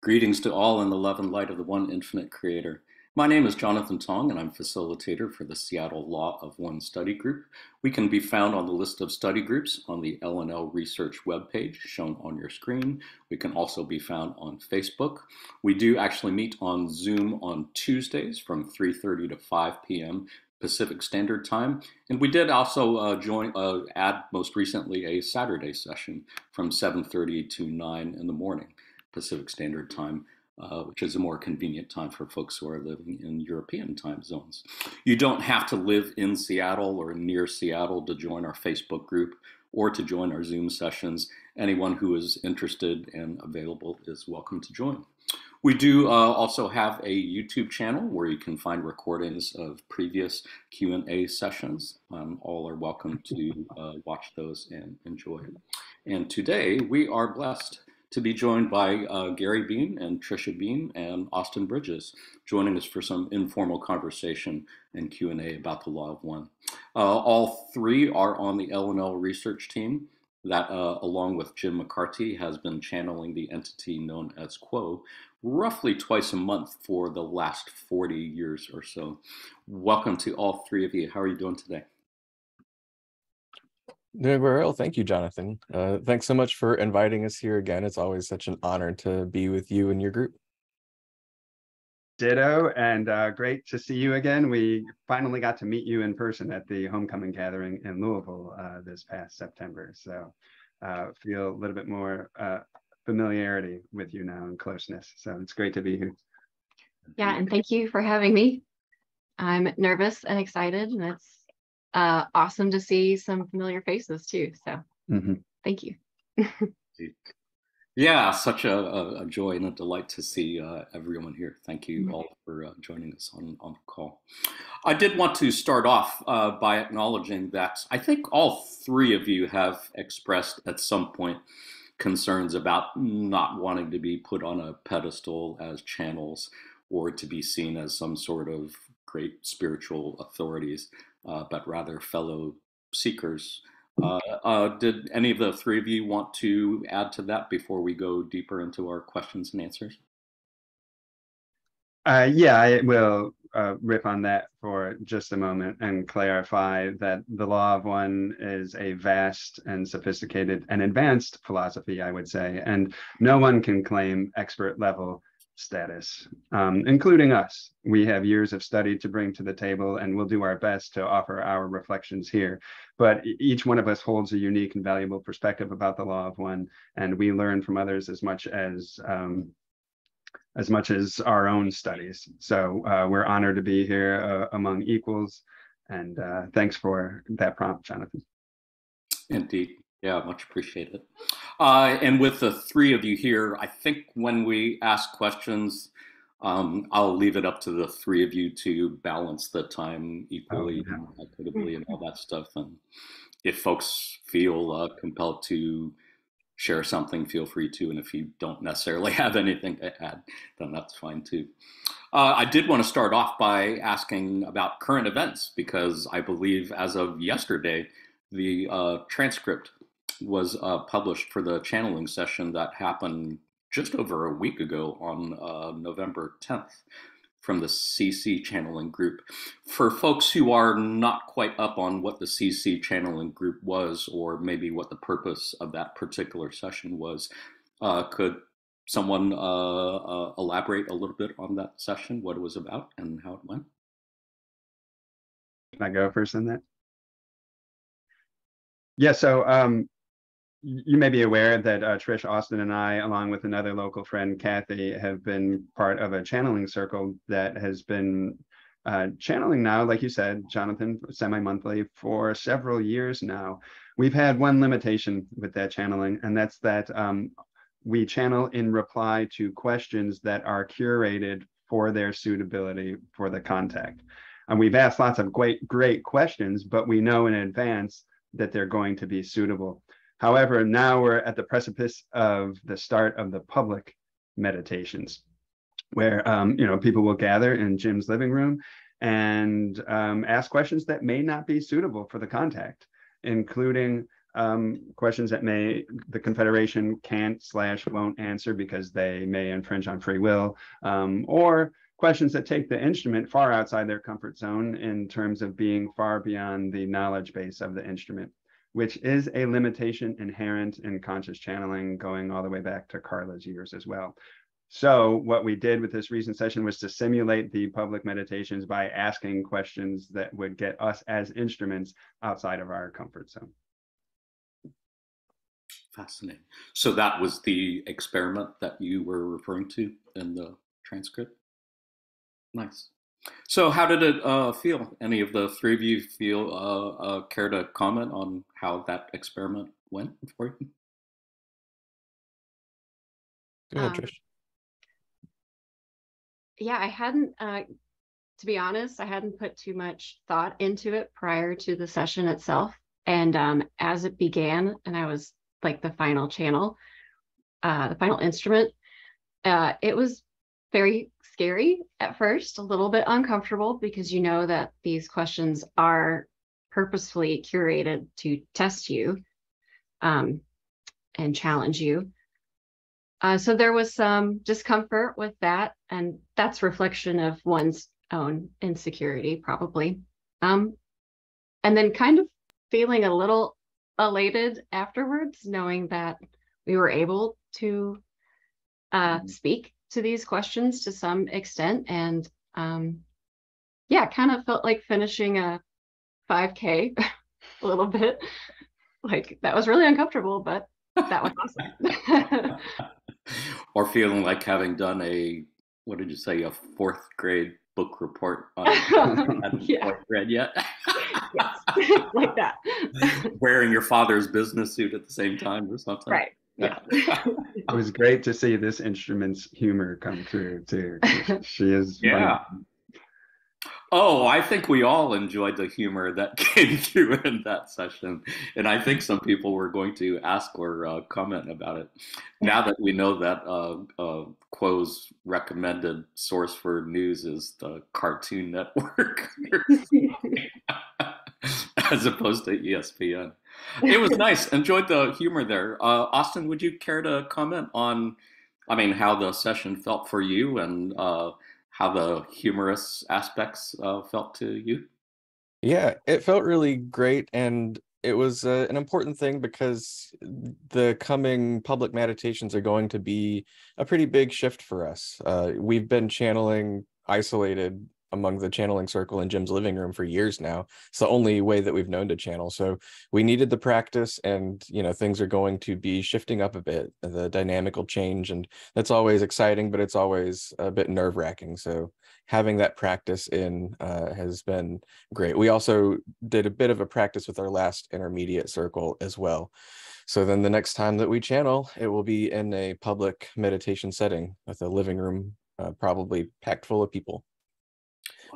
Greetings to all in the love and light of the one infinite creator. My name is Jonathan Tong, and I'm facilitator for the Seattle Law of One study group. We can be found on the list of study groups on the L/L Research webpage shown on your screen. We can also be found on Facebook. We do actually meet on Zoom on Tuesdays from 3.30 to 5 p.m. Pacific Standard Time. And we did also uh, join, uh, add most recently a Saturday session from 7.30 to 9 in the morning. Pacific Standard Time, uh, which is a more convenient time for folks who are living in European time zones. You don't have to live in Seattle or near Seattle to join our Facebook group or to join our Zoom sessions. Anyone who is interested and available is welcome to join. We do uh, also have a YouTube channel where you can find recordings of previous Q&A sessions. Um, all are welcome to uh, watch those and enjoy. And today we are blessed to be joined by uh, Gary Bean and Trisha Bean and Austin Bridges, joining us for some informal conversation and Q&A about the Law of One. Uh, all three are on the L/L research team that, uh, along with Jim McCarty, has been channeling the entity known as Q'uo roughly twice a month for the last 40 years or so. Welcome to all three of you. How are you doing today? Doing very well. Thank you, Jonathan. Uh, thanks so much for inviting us here again. It's always such an honor to be with you and your group. Ditto, and uh, great to see you again. We finally got to meet you in person at the homecoming gathering in Louisville uh, this past September. So uh, feel a little bit more uh, familiarity with you now and closeness. So it's great to be here. Yeah, and thank you for having me. I'm nervous and excited, and it's uh, awesome to see some familiar faces too. So mm-hmm. thank you. yeah, such a, a, joy and a delight to see uh, everyone here. Thank you mm-hmm. all for uh, joining us on, on the call. I did want to start off uh, by acknowledging that I think all three of you have expressed at some point concerns about not wanting to be put on a pedestal as channels or to be seen as some sort of great spiritual authorities but rather fellow seekers. Uh, uh, did any of the three of you want to add to that before we go deeper into our questions and answers? Uh, yeah, I will uh, rip on that for just a moment and clarify that the law of one is a vast and sophisticated and advanced philosophy, I would say, and no one can claim expert level status, um, including us. We have years of study to bring to the table, and we'll do our best to offer our reflections here. But each one of us holds a unique and valuable perspective about the law of one, and we learn from others as much as um, as much as our own studies. So uh, we're honored to be here uh, among equals, and uh, thanks for that prompt, Jonathan. Indeed. Yeah, much appreciated. Uh, and with the three of you here, I think when we ask questions, um, I'll leave it up to the three of you to balance the time equally oh, yeah. and equitably and all that stuff. And if folks feel uh, compelled to share something, feel free to. And if you don't necessarily have anything to add, then that's fine too. Uh, I did want to start off by asking about current events because I believe as of yesterday, the uh, transcript was uh, published for the channeling session that happened just over a week ago on uh, November 10th from the C/C channeling group. For folks who are not quite up on what the C/C channeling group was, or maybe what the purpose of that particular session was, uh, could someone uh, uh, elaborate a little bit on that session, what it was about, and how it went? Can I go first on that? Yeah, so um, you may be aware that uh, Trish Austin and I, along with another local friend, Kathy, have been part of a channeling circle that has been uh, channeling now, like you said, Jonathan, semi monthly for several years now. We've had one limitation with that channeling, and that's that um, we channel in reply to questions that are curated for their suitability for the contact. And we've asked lots of great, great questions, but we know in advance that they're going to be suitable. However, now we're at the precipice of the start of the public meditations, where um, you know people will gather in Jim's living room and um, ask questions that may not be suitable for the contact, including um, questions that may the Confederation can't slash won't answer because they may infringe on free will, um, or questions that take the instrument far outside their comfort zone in terms of being far beyond the knowledge base of the instrument, which is a limitation inherent in conscious channeling going all the way back to Carla's years as well. So what we did with this recent session was to simulate the public meditations by asking questions that would get us as instruments outside of our comfort zone. Fascinating. So that was the experiment that you were referring to in the transcript? Nice. So how did it uh, feel? Any of the three of you feel uh, uh, care to comment on how that experiment went for you? Go ahead, um, Trish yeah, I hadn't, uh, to be honest, I hadn't put too much thought into it prior to the session itself. And um, as it began, and I was like the final channel, uh, the final instrument, uh, it was very scary at first, a little bit uncomfortable because you know that these questions are purposefully curated to test you um, and challenge you. Uh, so there was some discomfort with that, and that's reflection of one's own insecurity, probably. Um, and then kind of feeling a little elated afterwards, knowing that we were able to uh, mm-hmm. speak to these questions to some extent, and um, yeah, kind of felt like finishing a 5K a little bit. Like that was really uncomfortable, but that was awesome. or feeling like having done a what did you say a fourth grade book report on yeah. read yet yes like that wearing your father's business suit at the same time or something right yeah it was great to see this instrument's humor come through too she is yeah Oh, I think we all enjoyed the humor that came through in that session. And I think some people were going to ask or uh, comment about it. Now that we know that uh, uh, Q'uo's recommended source for news is the Cartoon Network, as opposed to ESPN. It was nice. Enjoyed the humor there. Uh, Austin, would you care to comment on, I mean, how the session felt for you and uh, how the humorous aspects uh, felt to you? Yeah, it felt really great. And it was uh, an important thing because the coming public meditations are going to be a pretty big shift for us. Uh, we've been channeling isolated among the channeling circle in Jim's living room for years now. It's the only way that we've known to channel. So we needed the practice and, you know, things are going to be shifting up a bit. The dynamic will change and that's always exciting, but it's always a bit nerve wracking. So having that practice in uh, has been great. We also did a bit of a practice with our last intermediate circle as well. So then the next time that we channel, it will be in a public meditation setting with a living room, uh, probably packed full of people.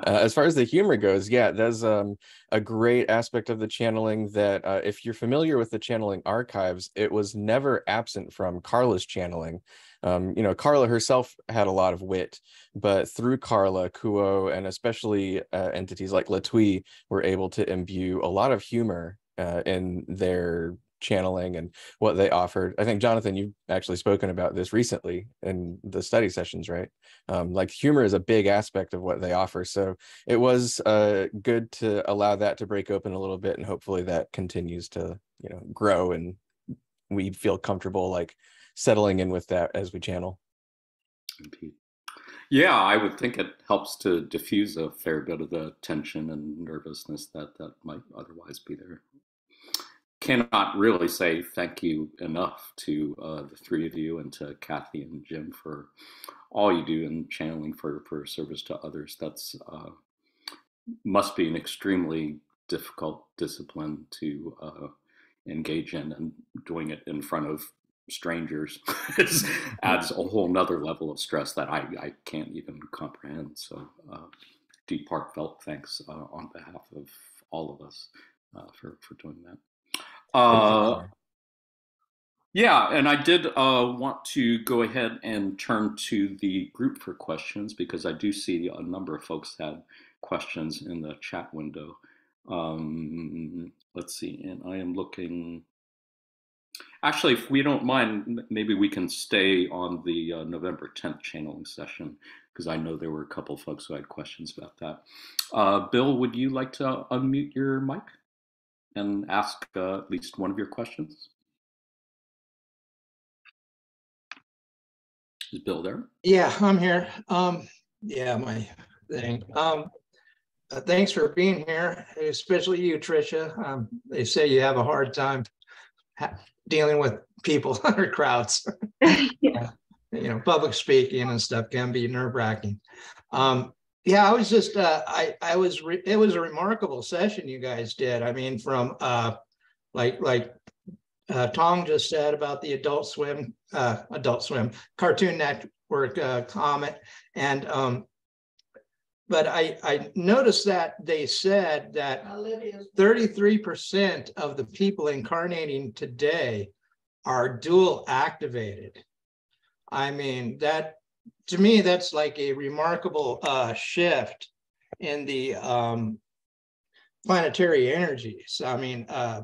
Uh, as far as the humor goes, yeah, that's um, a great aspect of the channeling that uh, if you're familiar with the channeling archives, it was never absent from Carla's channeling. Um, you know, Carla herself had a lot of wit, but through Carla, Q'uo, and especially uh, entities like Latwii were able to imbue a lot of humor uh, in their channeling and what they offered. I think Jonathan, you've actually spoken about this recently in the study sessions, right? Um, like humor is a big aspect of what they offer. So it was uh, good to allow that to break open a little bit, and hopefully that continues to you know grow and we feel comfortable like settling in with that as we channel. Yeah, I would think it helps to diffuse a fair bit of the tension and nervousness that that might otherwise be there cannot really say thank you enough to uh, the three of you and to Kathy and Jim for all you do in channeling for, for service to others. That's uh, must be an extremely difficult discipline to uh, engage in, and doing it in front of strangers adds a whole nother level of stress that I, I can't even comprehend. So, uh, deep heartfelt thanks uh, on behalf of all of us uh, for, for doing that. Uh, yeah, and I did uh, want to go ahead and turn to the group for questions because I do see a number of folks had questions in the chat window. Um, let's see, and I am looking Actually, if we don't mind, maybe we can stay on the uh, November 10th channeling session because I know there were a couple folks who had questions about that. Uh, Bill, would you like to unmute your mic and ask uh, at least one of your questions? Is Bill there? Yeah, I'm here. Um, yeah, my thing. Um, uh, thanks for being here, especially you, Tricia. Um, they say you have a hard time dealing with people or crowds. yeah. You know, public speaking and stuff can be nerve wracking. Um, yeah, I was just, uh, I, I was, it was a remarkable session you guys did. I mean, from uh, like, like uh, Tong just said about the Adult Swim, uh, Adult Swim Cartoon Network uh, comet, and um, but I, I noticed that they said that 33% of the people incarnating today are dual activated. I mean, that to me, that's like a remarkable uh, shift in the um, planetary energies. I mean, uh,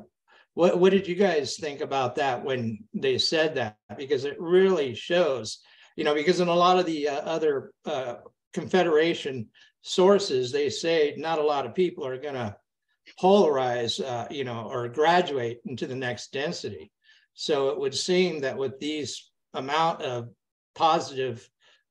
what, what did you guys think about that when they said that? Because it really shows, you know, because in a lot of the uh, other uh, Confederation sources, they say not a lot of people are going to polarize, uh, you know, or graduate into the next density. So it would seem that with these amount of positive,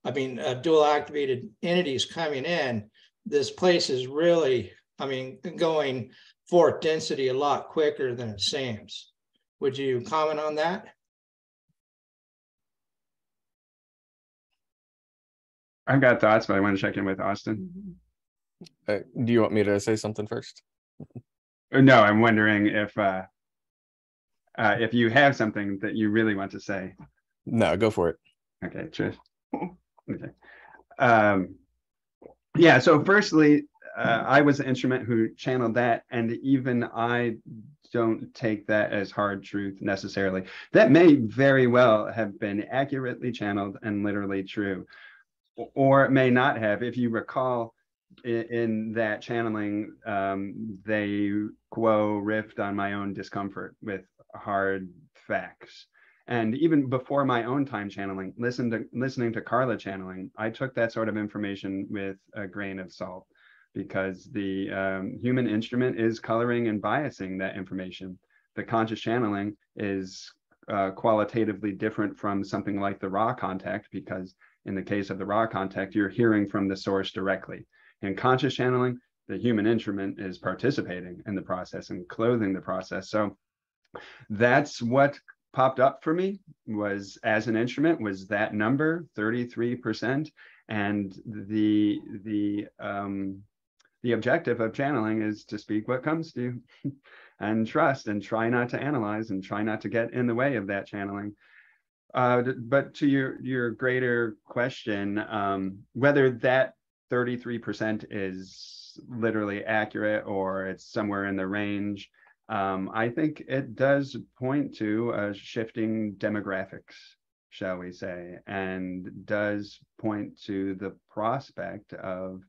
I mean, uh, dual activated entities coming in, this place is really, I mean, going fourth density a lot quicker than it seems. Would you comment on that? I've got thoughts, but I want to check in with Austin. Uh, do you want me to say something first? Uh, no, I'm wondering if uh, uh, if you have something that you really want to say. No, go for it. Okay, Trish. Um, yeah. So, firstly, uh, I was the instrument who channeled that, and even I don't take that as hard truth necessarily. That may very well have been accurately channeled and literally true or it may not have. If you recall, in, in that channeling, um, they Q'uo riffed on my own discomfort with hard facts. And even before my own time channeling, listen to listening to Carla channeling, I took that sort of information with a grain of salt because the um, human instrument is coloring and biasing that information. The conscious channeling is uh, qualitatively different from something like the raw contact because in the case of the raw contact, you're hearing from the source directly. In conscious channeling, the human instrument is participating in the process and clothing the process. So that's what popped up for me was as an instrument was that number 33% and the the um the objective of channeling is to speak what comes to you and trust and try not to analyze and try not to get in the way of that channeling. Uh, but to your your greater question, um, whether that 33% is literally accurate or it's somewhere in the range, um, I think it does point to shifting demographics, shall we say, and does point to the prospect of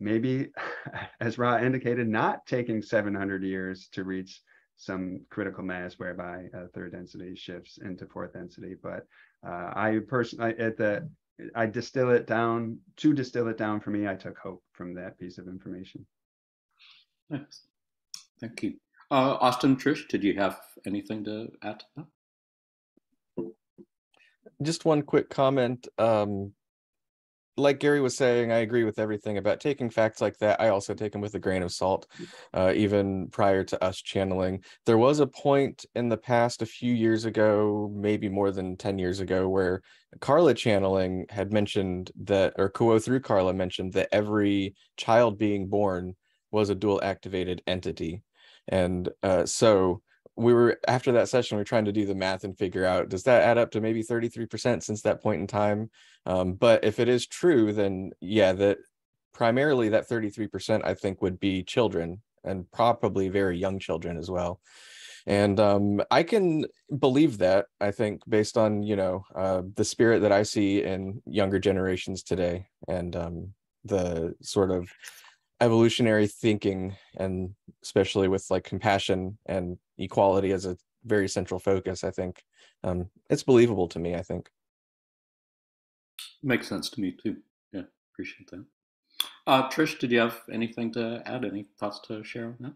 maybe, as Ra indicated, not taking 700 years to reach some critical mass whereby uh, third density shifts into fourth density. But uh, I personally, at the, I distill it down, to distill it down for me, I took hope from that piece of information. Thanks. Thank you. Uh, Austin, Trish, did you have anything to add to that? Just one quick comment. Um, like Gary was saying, I agree with everything about taking facts like that. I also take them with a grain of salt, uh, even prior to us channeling. There was a point in the past, a few years ago, maybe more than 10 years ago, where Carla channeling had mentioned that, or Q'uo through Carla mentioned that every child being born was a dual activated entity. And uh, so we were after that session we are trying to do the math and figure out does that add up to maybe 33% since that point in time? Um, but if it is true then yeah that primarily that 33% i think would be children and probably very young children as well. And um, i can believe that i think based on you know uh, the spirit that i see in younger generations today and um, the sort of evolutionary thinking and especially with like compassion and equality as a very central focus, I think um, it's believable to me. I think makes sense to me too. Yeah, appreciate that. Uh, Trish, did you have anything to add? Any thoughts to share on that?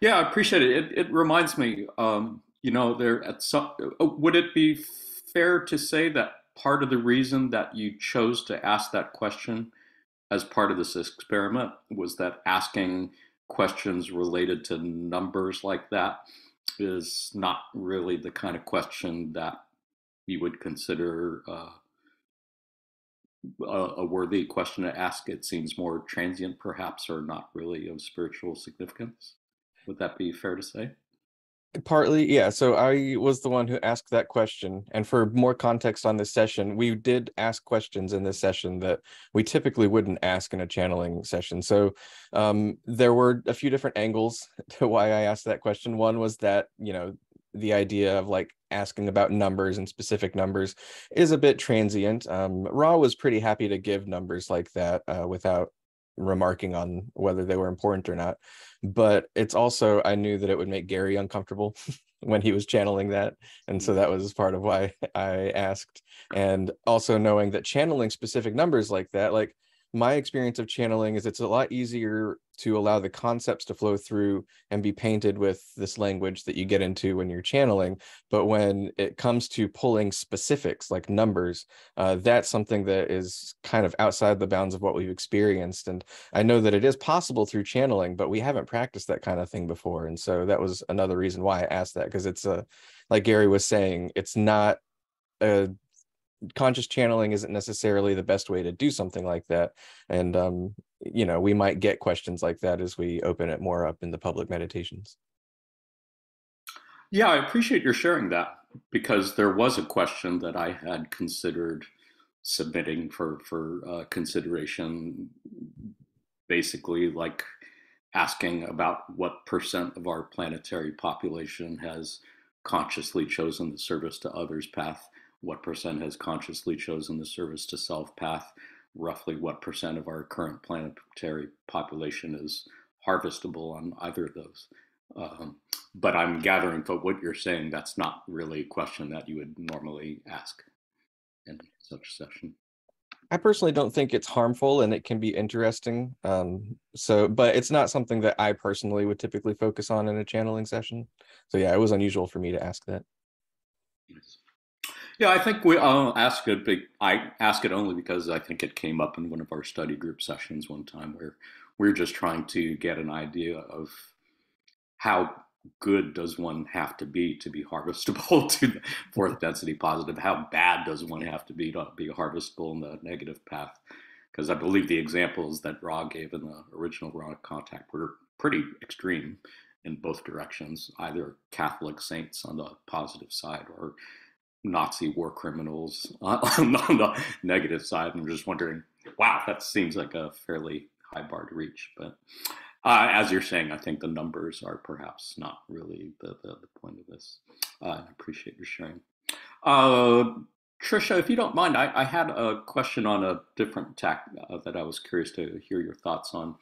Yeah, I appreciate it. It, it reminds me, um, you know, there at some. Uh, would it be fair to say that part of the reason that you chose to ask that question as part of this experiment was that asking questions related to numbers like that is not really the kind of question that you would consider uh, a, a, worthy question to ask. It seems more transient, perhaps, or not really of spiritual significance. Would that be fair to say? Partly, yeah. So I was the one who asked that question. And for more context on this session, we did ask questions in this session that we typically wouldn't ask in a channeling session. So um, there were a few different angles to why I asked that question. One was that, you know, the idea of like asking about numbers and specific numbers is a bit transient. Um, Ra was pretty happy to give numbers like that uh, without remarking on whether they were important or not. But it's also, I knew that it would make Gary uncomfortable when he was channeling that. And so that mm. was part of why I asked. And also knowing that channeling specific numbers like that, like my experience of channeling is it's a lot easier to allow the concepts to flow through and be painted with this language that you get into when you're channeling. But when it comes to pulling specifics like numbers uh, that's something that is kind of outside the bounds of what we've experienced. And i know that it is possible through channeling but we haven't practiced that kind of thing before. And so that was another reason why i asked that because it's a like gary was saying it's not a conscious channeling isn't necessarily the best way to do something like that. And um you know we might get questions like that as we open it more up in the public meditations. Yeah i appreciate your sharing that because there was a question that i had considered submitting for for uh, consideration basically like asking about what percent of our planetary population has consciously chosen the service to others path what percent has consciously chosen the service to self path, roughly what percent of our current planetary population is harvestable on either of those. Um, but I'm gathering from what you're saying, that's not really a question that you would normally ask in such a session. I personally don't think it's harmful and it can be interesting. Um, so, but it's not something that I personally would typically focus on in a channeling session. So, yeah, it was unusual for me to ask that. Yes. Yeah, I think we uh, ask it. Big, I ask it only because I think it came up in one of our study group sessions one time where we are just trying to get an idea of how good does one have to be to be harvestable to the fourth density positive? How bad does one have to be to be harvestable in the negative path? Because I believe the examples that Ra gave in the original Ra contact were pretty extreme in both directions, either Catholic saints on the positive side or Nazi war criminals on the negative side. I'm just wondering, wow, that seems like a fairly high bar to reach. But uh, as you're saying, I think the numbers are perhaps not really the, the, the point of this. Uh, I appreciate your sharing. Uh, Trisha, if you don't mind, I, I, had a question on a different tack uh, that I was curious to hear your thoughts on.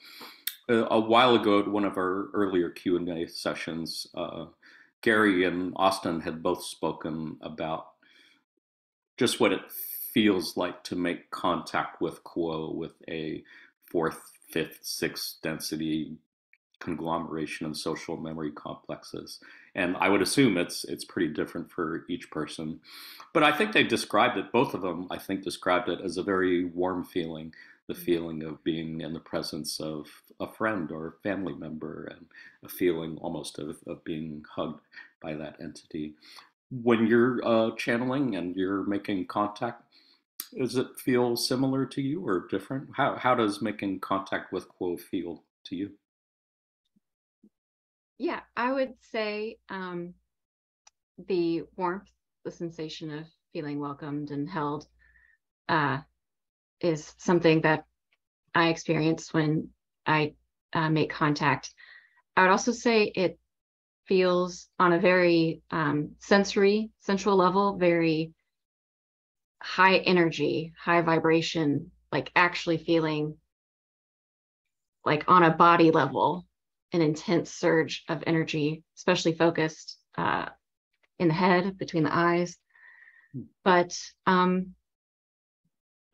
Uh, a while ago, at one of our earlier Q and A sessions, uh, Gary and Austin had both spoken about just what it feels like to make contact with Q'uo with a fourth, fifth, sixth density conglomeration of social memory complexes. And I would assume it's it's pretty different for each person. But I think they described it, both of them, I think described it as a very warm feeling, the mm-hmm. feeling of being in the presence of a friend or a family member and a feeling almost of, of being hugged by that entity when you're uh, channeling and you're making contact, does it feel similar to you or different? How how does making contact with Q'uo feel to you? Yeah, I would say um, the warmth, the sensation of feeling welcomed and held, uh, is something that I experience when I uh, make contact. I would also say it feels on a very um, sensory, sensual level, very high energy, high vibration, like actually feeling like on a body level an intense surge of energy, especially focused uh, in the head between the eyes. Hmm. But um,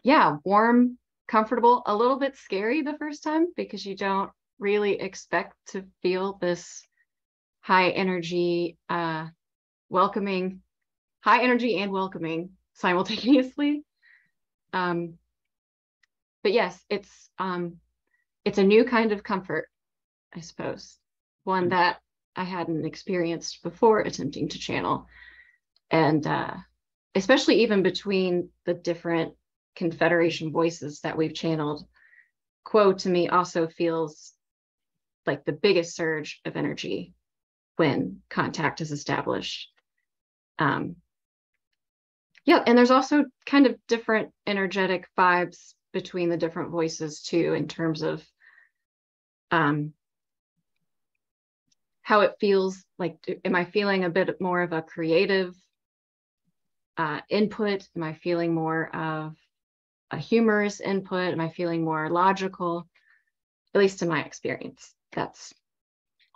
yeah, warm, comfortable, a little bit scary the first time because you don't really expect to feel this high energy, uh, welcoming, high energy and welcoming simultaneously. Um, but yes, it's um, it's a new kind of comfort, I suppose, one mm. that I hadn't experienced before attempting to channel, and uh, especially even between the different Confederation voices that we've channeled. Q'uo to me also feels like the biggest surge of energy when contact is established. Um, yeah, and there's also kind of different energetic vibes between the different voices too, in terms of um, how it feels like. Am I feeling a bit more of a creative uh, input? Am I feeling more of a humorous input? Am I feeling more logical? At least in my experience, that's.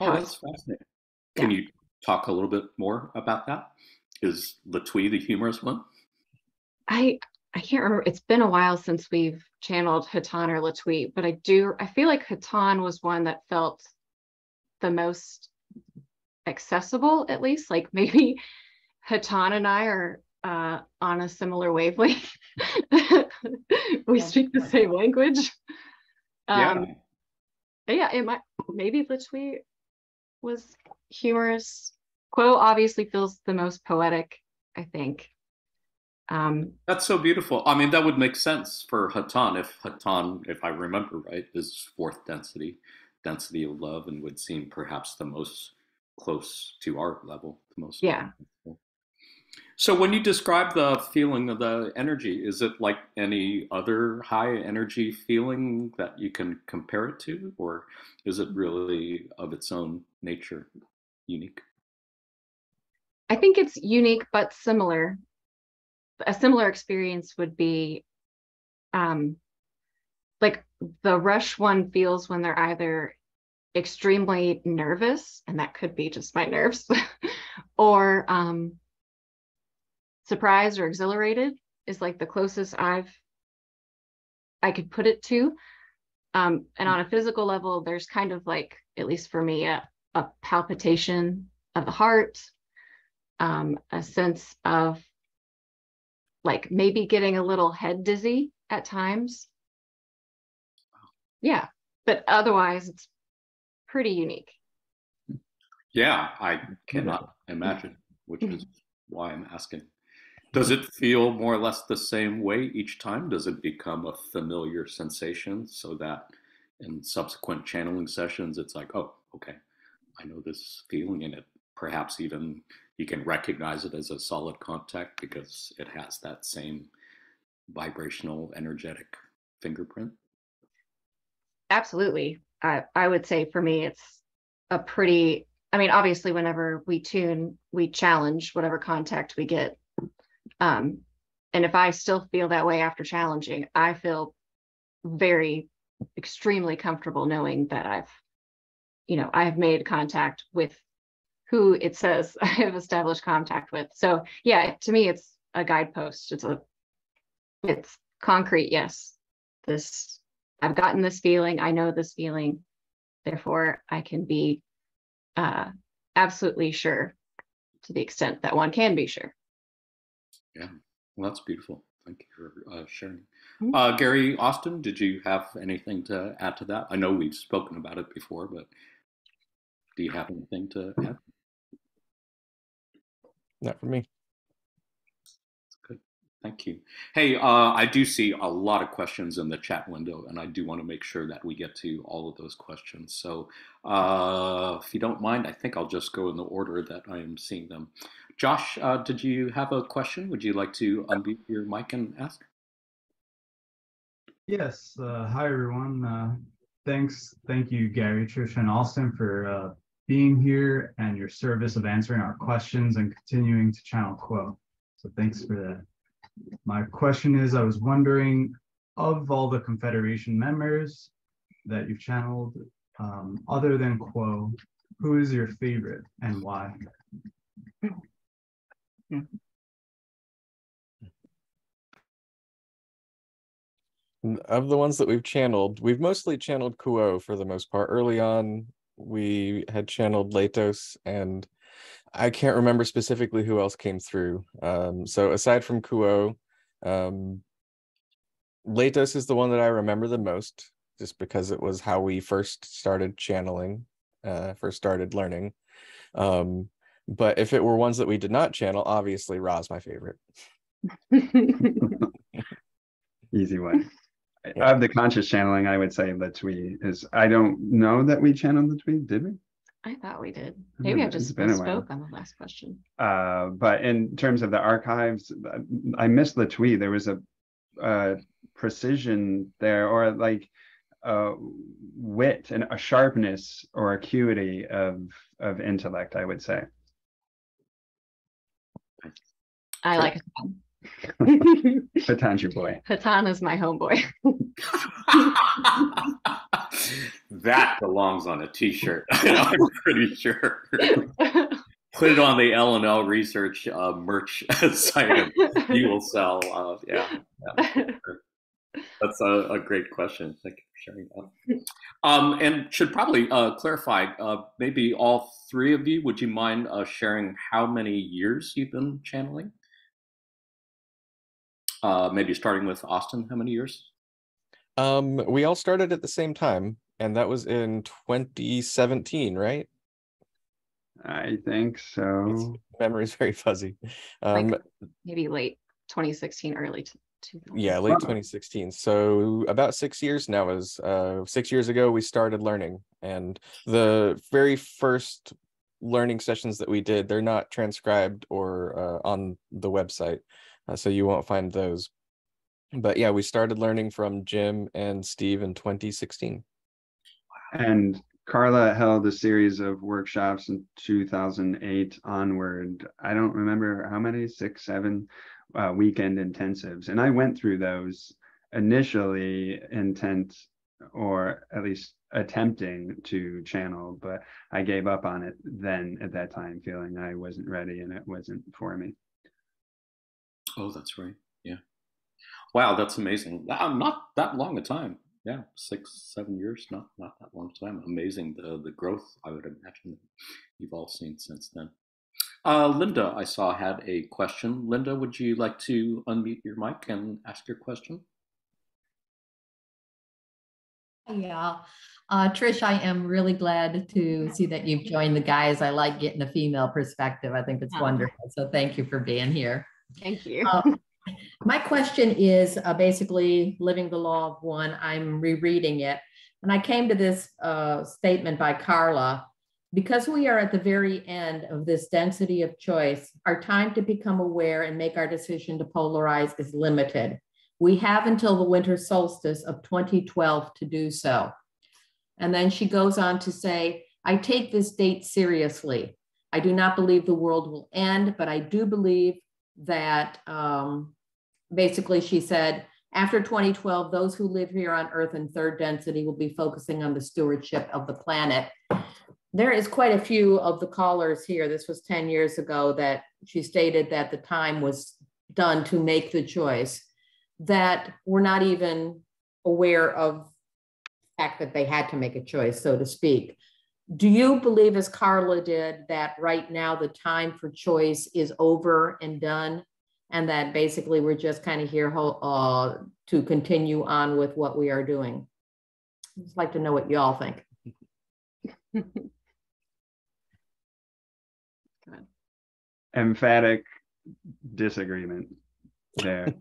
Oh, that's fascinating. Can you talk a little bit more about that? Is Latwii the humorous one? I I can't remember. It's been a while since we've channeled Hatonn or Latwii, but I do. I feel like Hatonn was one that felt the most accessible, at least. Like maybe Hatonn and I are uh, on a similar wavelength. we speak the same language. Um, yeah. yeah, it might. Maybe Latwii was humorous. Q'uo obviously feels the most poetic. I think. Um, That's so beautiful. I mean, that would make sense for Hatonn if Hatonn, if I remember right, is fourth density, density of love, and would seem perhaps the most close to our level, the most. Yeah. So when you describe the feeling of the energy, is it like any other high energy feeling that you can compare it to, or is it really of its own nature unique? I think it's unique but similar a similar experience would be um, like the rush one feels when they're either extremely nervous, and that could be just my nerves, or um, surprised or exhilarated is like the closest I've I could put it to. Um, and on a physical level, there's kind of like, at least for me, a, a palpitation of the heart, um, a sense of like maybe getting a little head dizzy at times. Yeah, but otherwise it's pretty unique. Yeah, I cannot imagine, which is why I'm asking. Does it feel more or less the same way each time? Does it become a familiar sensation so that in subsequent channeling sessions, it's like, oh, okay, I know this feeling, and it perhaps even you can recognize it as a solid contact because it has that same vibrational energetic fingerprint? Absolutely. I i would say for me it's a pretty i mean obviously whenever we tune we challenge whatever contact we get um and if i still feel that way after challenging i feel very extremely comfortable knowing that i've you know i have made contact with who it says I have established contact with. So yeah, to me, it's a guidepost. It's a, it's concrete. Yes, this I've gotten this feeling. I know this feeling. Therefore, I can be uh, absolutely sure to the extent that one can be sure. Yeah, well, that's beautiful. Thank you for uh, sharing. Mm-hmm. Uh, Gary Austin, did you have anything to add to that? I know we've spoken about it before, but do you have anything to add? Not for me. Good. Thank you. Hey, uh, I do see a lot of questions in the chat window, and I do want to make sure that we get to all of those questions. So uh, if you don't mind, I think I'll just go in the order that I am seeing them. Josh, uh, did you have a question? Would you like to unmute your mic and ask? Yes. Uh, hi, everyone. Uh, thanks. Thank you, Gary, Tricia, and Austin for uh, being here and your service of answering our questions and continuing to channel Q'uo. So thanks for that. My question is, I was wondering, of all the Confederation members that you've channeled, Um, other than Q'uo, who is your favorite and why? Of the ones that we've channeled, we've mostly channeled Q'uo for the most part. Early on, we had channeled Laitos, and I can't remember specifically who else came through. Um, so aside from Q'uo, um, Laitos is the one that I remember the most, just because it was how we first started channeling, uh, first started learning. Um, but if it were ones that we did not channel, obviously Ra's my favorite. Easy one. Yeah. Of the conscious channeling, I would say Latwii is, I don't know that we channeled Latwii, did we? I thought we did. Maybe I remember, just been while. spoke on the last question. Uh, but in terms of the archives, uh, I missed Latwii. There was a, uh precision there, or like uh, wit and a sharpness or acuity of of intellect. I would say. I like Patanji boy. Hatonn is my homeboy. that belongs on a t-shirt. I'm pretty sure. Put it on the L and L research uh, merch site. and You will sell. Uh, yeah, yeah. That's a, a great question. Thank you for sharing that. Um, and should probably uh, clarify, uh, maybe all three of you, would you mind uh, sharing how many years you've been channeling? Uh, maybe starting with Austin, how many years? Um, we all started at the same time, and that was in 2017, right? I think so. Memory's very fuzzy. Um, Like- Maybe late 2016, early t- 2000. Yeah, late Wow. 2016. So about six years now is uh six years ago we started learning, and the very first learning sessions that we did, they're not transcribed or uh, on the website, uh, so you won't find those. But yeah, we started learning from Jim and Steve in 2016. And Carla held a series of workshops in 2008 onward. I don't remember how many, six, seven uh, weekend intensives. And I went through those initially intent or at least attempting to channel, but I gave up on it then at that time, feeling I wasn't ready and it wasn't for me. Oh, that's right. Yeah. Wow, that's amazing. Wow, not that long a time. Yeah, six, seven years. Not not that long time. Amazing the the growth. I would imagine you've all seen since then. Uh, Linda, I saw had a question. Linda, would you like to unmute your mic and ask your question? Yeah. Uh, Trish, I am really glad to see that you've joined the guys. I like getting a female perspective. I think it's Oh. wonderful. So thank you for being here. Thank you. Uh, my question is uh, basically living the law of one. I'm rereading it. And I came to this uh, statement by Carla. Because we are at the very end of this density of choice, our time to become aware and make our decision to polarize is limited. We have until the winter solstice of 2012 to do so. And then she goes on to say, I take this date seriously. I do not believe the world will end, but I do believe that um, basically she said, after 2012, those who live here on Earth in third density will be focusing on the stewardship of the planet. There is quite a few of the callers here. This was 10 years ago that she stated that the time was done to make the choice, that we're not even aware of the fact that they had to make a choice, so to speak. Do you believe, as Carla did, that right now the time for choice is over and done? And that basically we're just kind of here uh, to continue on with what we are doing? I'd just like to know what you all think. emphatic disagreement there.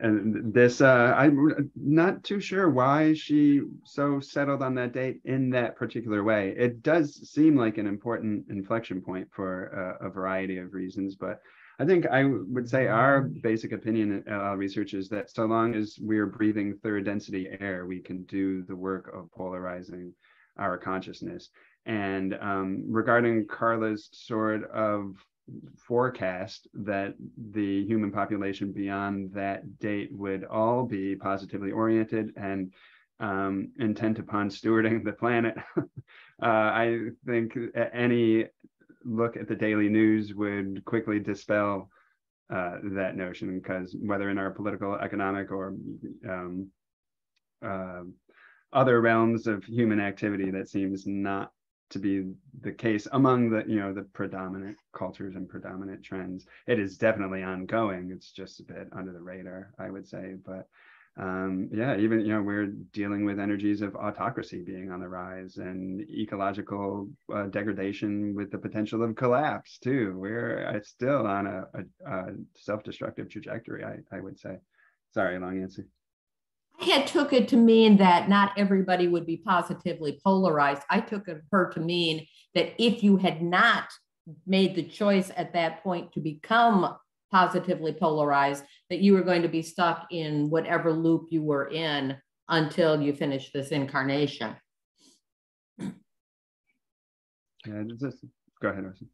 and this, uh, I'm not too sure why she so settled on that date in that particular way. It does seem like an important inflection point for uh, a variety of reasons, but I think I would say our basic opinion at L/L Research is that so long as we're breathing third density air, we can do the work of polarizing our consciousness. And um, regarding Carla's sort of forecast that the human population beyond that date would all be positively oriented and um, intent upon stewarding the planet. uh, I think any look at the daily news would quickly dispel uh, that notion because whether in our political, economic, or um, uh, other realms of human activity, that seems not to be the case among the you know the predominant cultures and predominant trends. It is definitely ongoing. It's just a bit under the radar, I would say, but um, yeah, even you know we're dealing with energies of autocracy being on the rise and ecological uh, degradation with the potential of collapse too. We're uh, still on a, a, a self-destructive trajectory, I, I would say. Sorry, long answer. Had took it to mean that not everybody would be positively polarized. I took it, her to mean that if you had not made the choice at that point to become positively polarized, that you were going to be stuck in whatever loop you were in until you finish this incarnation. Yeah, just go ahead. Austin.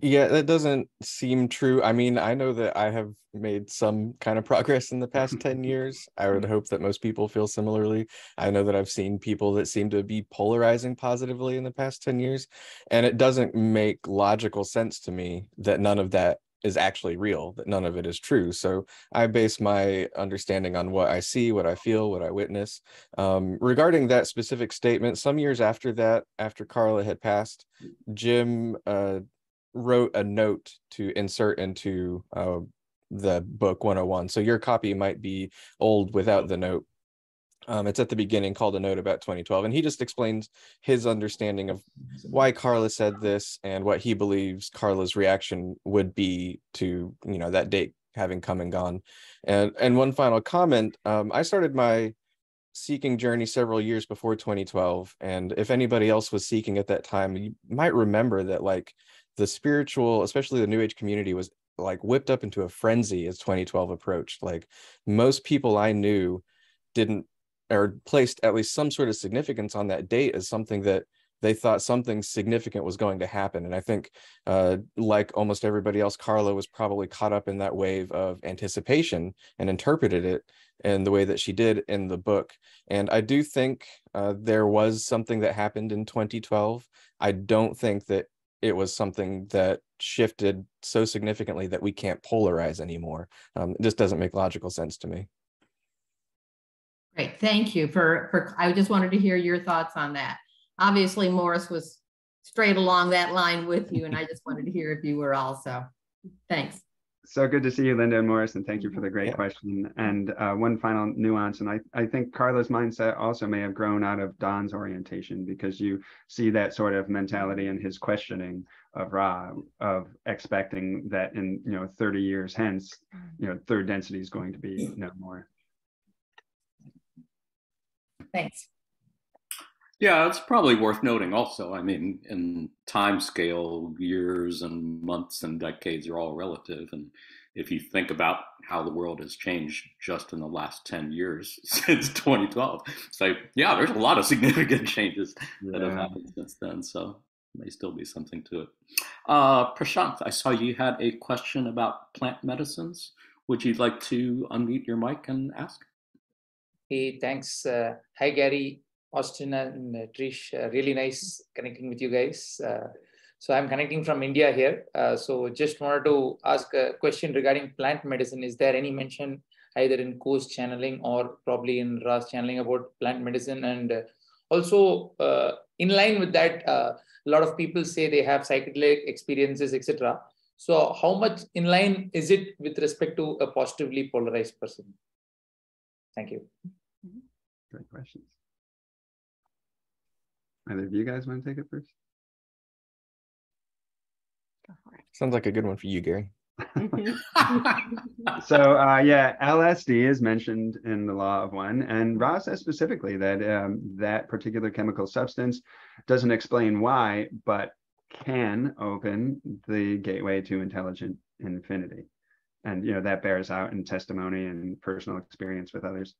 Yeah, that doesn't seem true. I mean, I know that I have made some kind of progress in the past 10 years. I would hope that most people feel similarly. I know that I've seen people that seem to be polarizing positively in the past 10 years, and it doesn't make logical sense to me that none of that is actually real, that none of it is true. So I base my understanding on what I see, what I feel, what I witness. Um, regarding that specific statement, some years after that, after Carla had passed, Jim uh, wrote a note to insert into uh, the book 101. So your copy might be old without the note. Um, it's at the beginning called a note about 2012. And he just explains his understanding of why Carla said this and what he believes Carla's reaction would be to, you know, that date having come and gone. And and one final comment, um, I started my seeking journey several years before 2012. And if anybody else was seeking at that time, you might remember that like the spiritual, especially the new age community was like whipped up into a frenzy as 2012 approached. Like most people I knew didn't or placed at least some sort of significance on that date as something that they thought something significant was going to happen. And I think, uh, like almost everybody else, Carla was probably caught up in that wave of anticipation and interpreted it in the way that she did in the book. And I do think uh, there was something that happened in 2012. I don't think that it was something that shifted so significantly that we can't polarize anymore. Um, it just doesn't make logical sense to me. Great, thank you for, for, I just wanted to hear your thoughts on that. Obviously, Morris was straight along that line with you, and I just wanted to hear if you were also. Thanks so good to see you, Linda and Morris, and thank you for the great yeah. question. And uh, one final nuance, and I, I think Carla's mindset also may have grown out of Don's orientation because you see that sort of mentality in his questioning of Ra, of expecting that in you know 30 years hence, you know, third density is going to be no more. Thanks. Yeah, it's probably worth noting also. I mean, in time scale, years and months and decades are all relative. And if you think about how the world has changed just in the last 10 years since 2012, so yeah, there's a lot of significant changes yeah. that have happened since then. So may still be something to it. Uh, Prashant, I saw you had a question about plant medicines. Would you like to unmute your mic and ask? Hey, thanks. Uh, hi, Gary. Austin and uh, Trish. Uh, really nice connecting with you guys. Uh, so I'm connecting from India here. So just wanted to ask a question regarding plant medicine. Is there any mention either in Q'uo's channeling or probably in Ra's channeling about plant medicine? And also in line with that, a lot of people say they have psychedelic experiences, etc. So how much in line is it with respect to a positively polarized person? Thank you. Great questions. Either of you guys want to take it first? Go for it. Sounds like a good one for you, Gary. so uh, yeah, LSD is mentioned in the Law of One, and Ra says specifically that um, that particular chemical substance doesn't explain why, but can open the gateway to intelligent infinity, and you know that bears out in testimony and personal experience with others.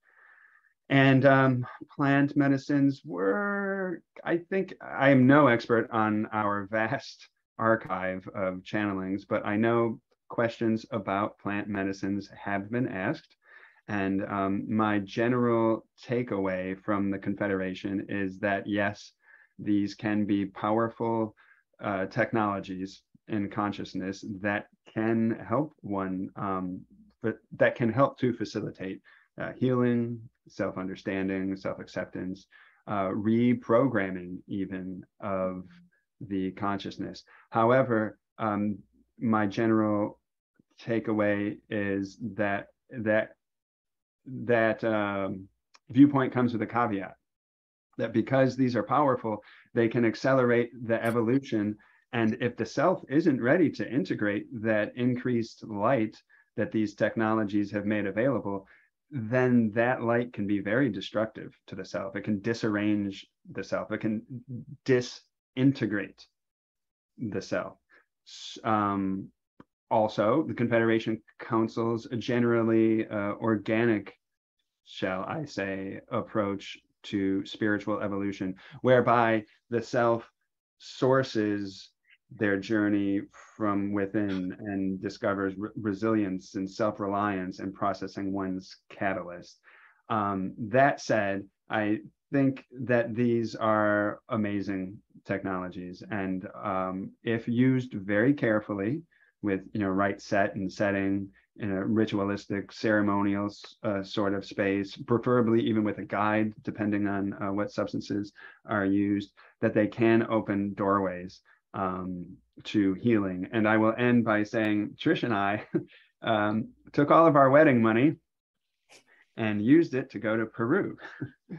And um, plant medicines were, I think, I am no expert on our vast archive of channelings, but I know questions about plant medicines have been asked. And um, my general takeaway from the Confederation is that yes, these can be powerful uh, technologies in consciousness that can help one, um, but that can help to facilitate uh, healing, self understanding, self acceptance, uh, reprogramming even of the consciousness. However, um, my general takeaway is that that that um, viewpoint comes with a caveat that because these are powerful, they can accelerate the evolution. And if the self isn't ready to integrate that increased light that these technologies have made available, then that light can be very destructive to the self. It can disarrange the self. It can disintegrate the self. Um, also, the Confederation counsels a generally uh, organic, shall I say, approach to spiritual evolution, whereby the self sources their journey from within and discovers re- resilience and self reliance and processing one's catalyst. Um, that said, I think that these are amazing technologies, and um, if used very carefully with you know right set and setting in a ritualistic ceremonial uh, sort of space, preferably even with a guide, depending on uh, what substances are used, that they can open doorways um, to healing. And I will end by saying Trish and I um, took all of our wedding money and used it to go to Peru.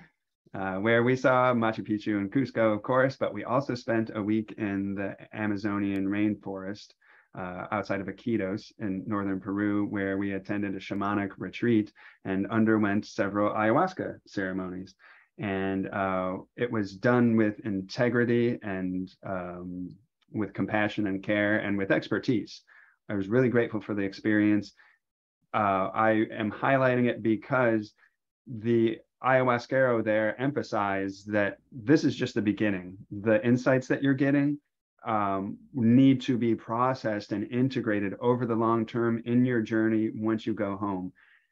Uh, where we saw Machu Picchu and Cusco, of course, but we also spent a week in the Amazonian rainforest uh, outside of Iquitos in northern Peru, where we attended a shamanic retreat and underwent several ayahuasca ceremonies. And uh, it was done with integrity and um, with compassion and care and with expertise. I was really grateful for the experience. Uh, I am highlighting it because the ayahuasquero there emphasized that this is just the beginning. The insights that you're getting um, need to be processed and integrated over the long term in your journey once you go home.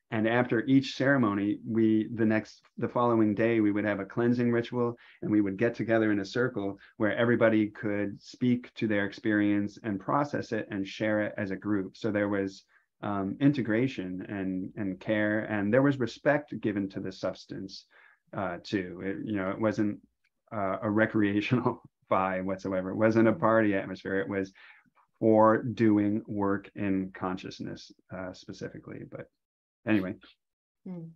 And after each ceremony, we the next the following day we would have a cleansing ritual and we would get together in a circle where everybody could speak to their experience and process it and share it as a group. So there was um, integration and and care and there was respect given to the substance uh, too. It, you know, it wasn't uh, a recreational vibe whatsoever. It wasn't a party atmosphere. It was for doing work in consciousness uh, specifically. But anyway, mm.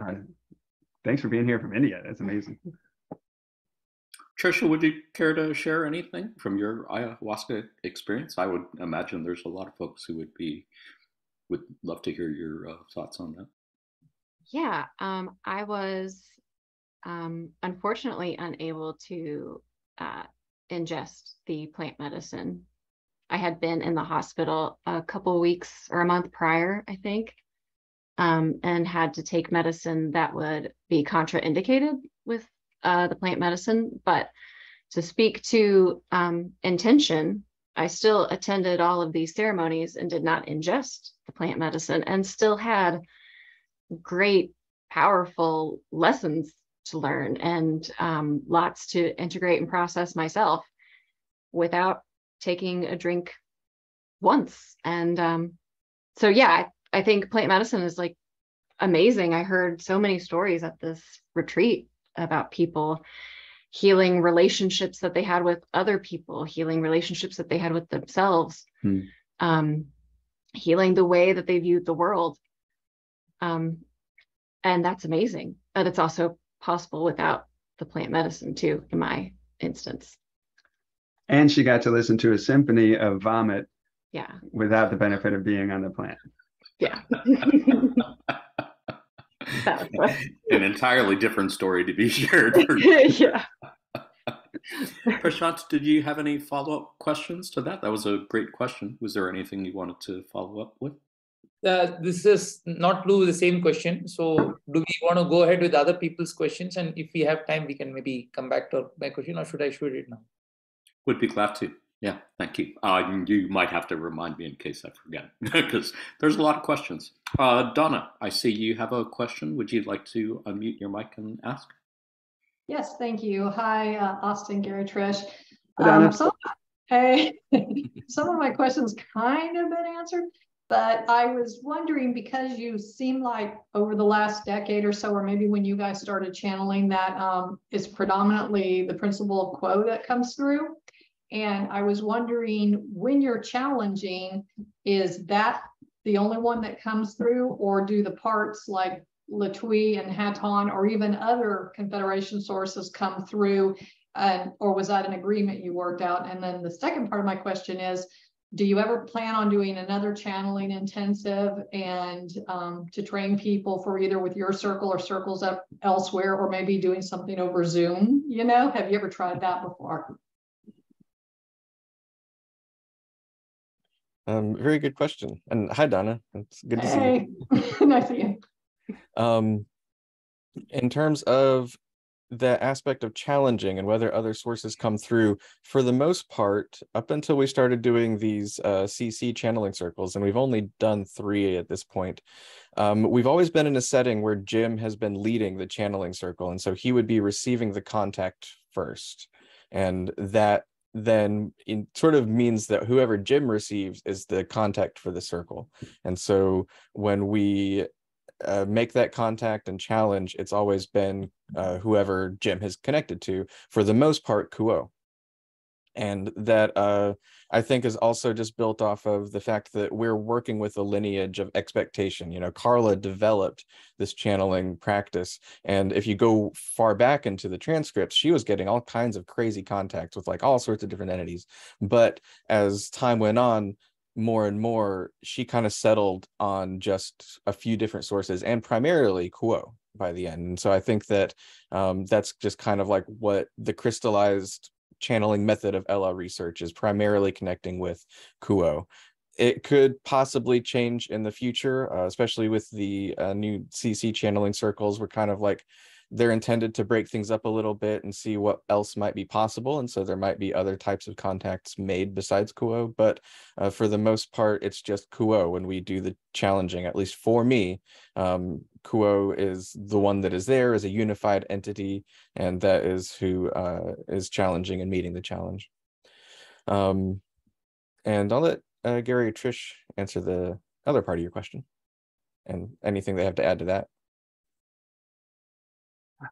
uh, thanks for being here from India. That's amazing. Trisha, would you care to share anything from your ayahuasca experience? I would imagine there's a lot of folks who would be would love to hear your uh, thoughts on that. Yeah, um, I was um, unfortunately unable to uh, ingest the plant medicine. I had been in the hospital a couple weeks or a month prior, I think, um, and had to take medicine that would be contraindicated with uh, the plant medicine. But to speak to um, intention, I still attended all of these ceremonies and did not ingest the plant medicine and still had great, powerful lessons to learn and um, lots to integrate and process myself without taking a drink once. And um, so, yeah, I, think plant medicine is like amazing. I heard so many stories at this retreat about people healing relationships that they had with other people, healing relationships that they had with themselves, hmm. um, healing the way that they viewed the world. Um, and that's amazing. But it's also possible without the plant medicine too, in my instance. And she got to listen to a symphony of vomit. Yeah. Without the benefit of being on the plant. Yeah. An entirely different story to be shared. yeah. Prashant, did you have any follow up questions to that? That was a great question. Was there anything you wanted to follow up with? uh, this is not to the same question. So do we want to go ahead with other people's questions? And if we have time, we can maybe come back to my question or should I shoot it now? Would be glad to. Yeah, thank you. Uh, you might have to remind me in case I forget, because there's a lot of questions. Uh, Donna, I see you have a question. Would you like to unmute your mic and ask? Yes, thank you. Hi, uh, Austin, Gary, Trish. Hi, Donna. Um, some, hey, some of my questions kind of been answered, but I was wondering because you seem like over the last decade or so, or maybe when you guys started channeling, that um, is predominantly the principle of Q'uo that comes through. And I was wondering when you're challenging, is that the only one that comes through, or do the parts like Latwii and Hatonn, or even other Confederation sources come through? And or was that an agreement you worked out? And then the second part of my question is, do you ever plan on doing another channeling intensive and um, to train people for either with your circle or circles up elsewhere, or maybe doing something over Zoom? You know, have you ever tried that before? Um, very good question. And hi, Donna. It's good to see Hey, nice to see you. you. Um, in terms of the aspect of challenging and whether other sources come through, for the most part, up until we started doing these uh, C/C channeling circles, and we've only done three at this point, um, we've always been in a setting where Jim has been leading the channeling circle. And so he would be receiving the contact first. And that then in sort of means that whoever Jim receives is the contact for the circle. And so when we uh, make that contact and challenge, it's always been uh, whoever Jim has connected to, for the most part, Q'uo. And that uh, I think is also just built off of the fact that we're working with a lineage of expectation. You know, Carla developed this channeling practice. And if you go far back into the transcripts, she was getting all kinds of crazy contacts with like all sorts of different entities. But as time went on, more and more, she kind of settled on just a few different sources and primarily Q'uo by the end. And so I think that um, that's just kind of like what the crystallized channeling method of L/L research is primarily connecting with Q'uo. It could possibly change in the future, uh, especially with the uh, new C/C channeling circles. We're kind of like they're intended to break things up a little bit and see what else might be possible. And so there might be other types of contacts made besides Q'uo. But uh, for the most part, it's just Q'uo when we do the challenging, at least for me. Um, Q'uo is the one that is there as a unified entity, and that is who uh, is challenging and meeting the challenge. Um, and I'll let uh, Gary or Trish answer the other part of your question and anything they have to add to that.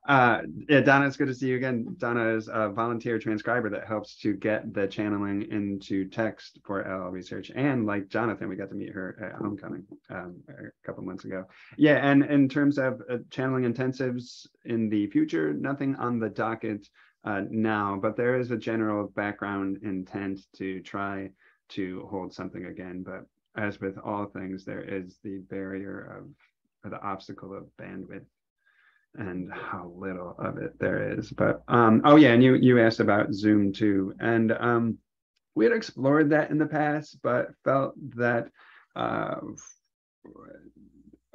Uh, yeah, Donna, it's good to see you again. Donna is a volunteer transcriber that helps to get the channeling into text for L/L research. And like Jonathan, we got to meet her at homecoming um, a couple months ago. Yeah, and in terms of uh, channeling intensives in the future, nothing on the docket uh, now, but there is a general background intent to try to hold something again. But as with all things, there is the barrier of, or the obstacle of bandwidth and how little of it there is. But um, oh yeah, and you you asked about Zoom too, and um, we had explored that in the past, but felt that uh,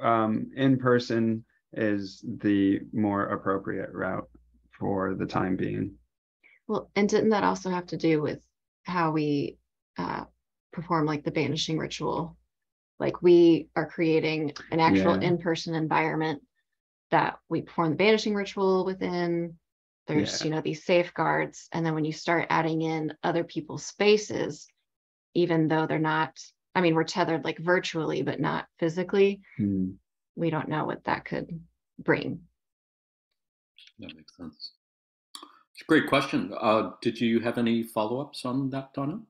um, in person is the more appropriate route for the time being. Well, and didn't that also have to do with how we uh, perform like the banishing ritual? Like we are creating an actual Yeah. in-person environment that we perform the banishing ritual within. There's, Yeah. you know, these safeguards. And then when you start adding in other people's spaces, even though they're not, I mean, we're tethered like virtually, but not physically, Hmm. we don't know what that could bring. That makes sense. It's a great question. Uh, did you have any follow-ups on that, Donna?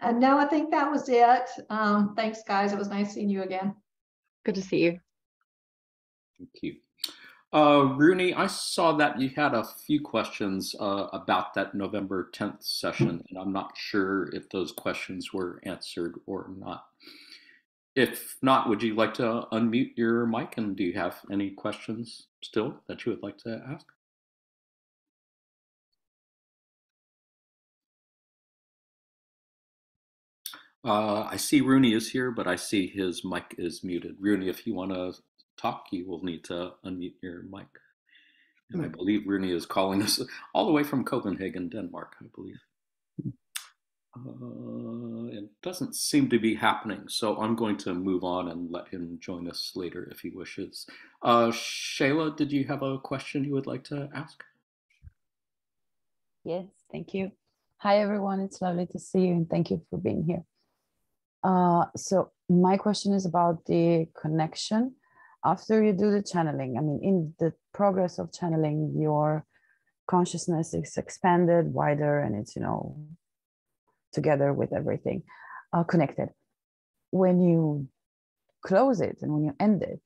And no, I think that was it. Um, thanks, guys. It was nice seeing you again. Good to see you. Thank you. Uh, Rooney, I saw that you had a few questions uh, about that November 10th session, and I'm not sure if those questions were answered or not. If not, would you like to unmute your mic and do you have any questions still that you would like to ask? Uh, I see Rooney is here, but I see his mic is muted. Rooney, if you want to talk, you will need to unmute your mic. And I believe Rooney is calling us all the way from Copenhagen, Denmark, I believe. Uh, it doesn't seem to be happening, so I'm going to move on and let him join us later if he wishes. Uh, Shayla, did you have a question you would like to ask? Yes, thank you. Hi, everyone. It's lovely to see you and thank you for being here. Uh, so my question is about the connection. After you do the channeling, I mean, in the progress of channeling, your consciousness is expanded wider and it's, you know, together with everything uh, connected. When you close it and when you end it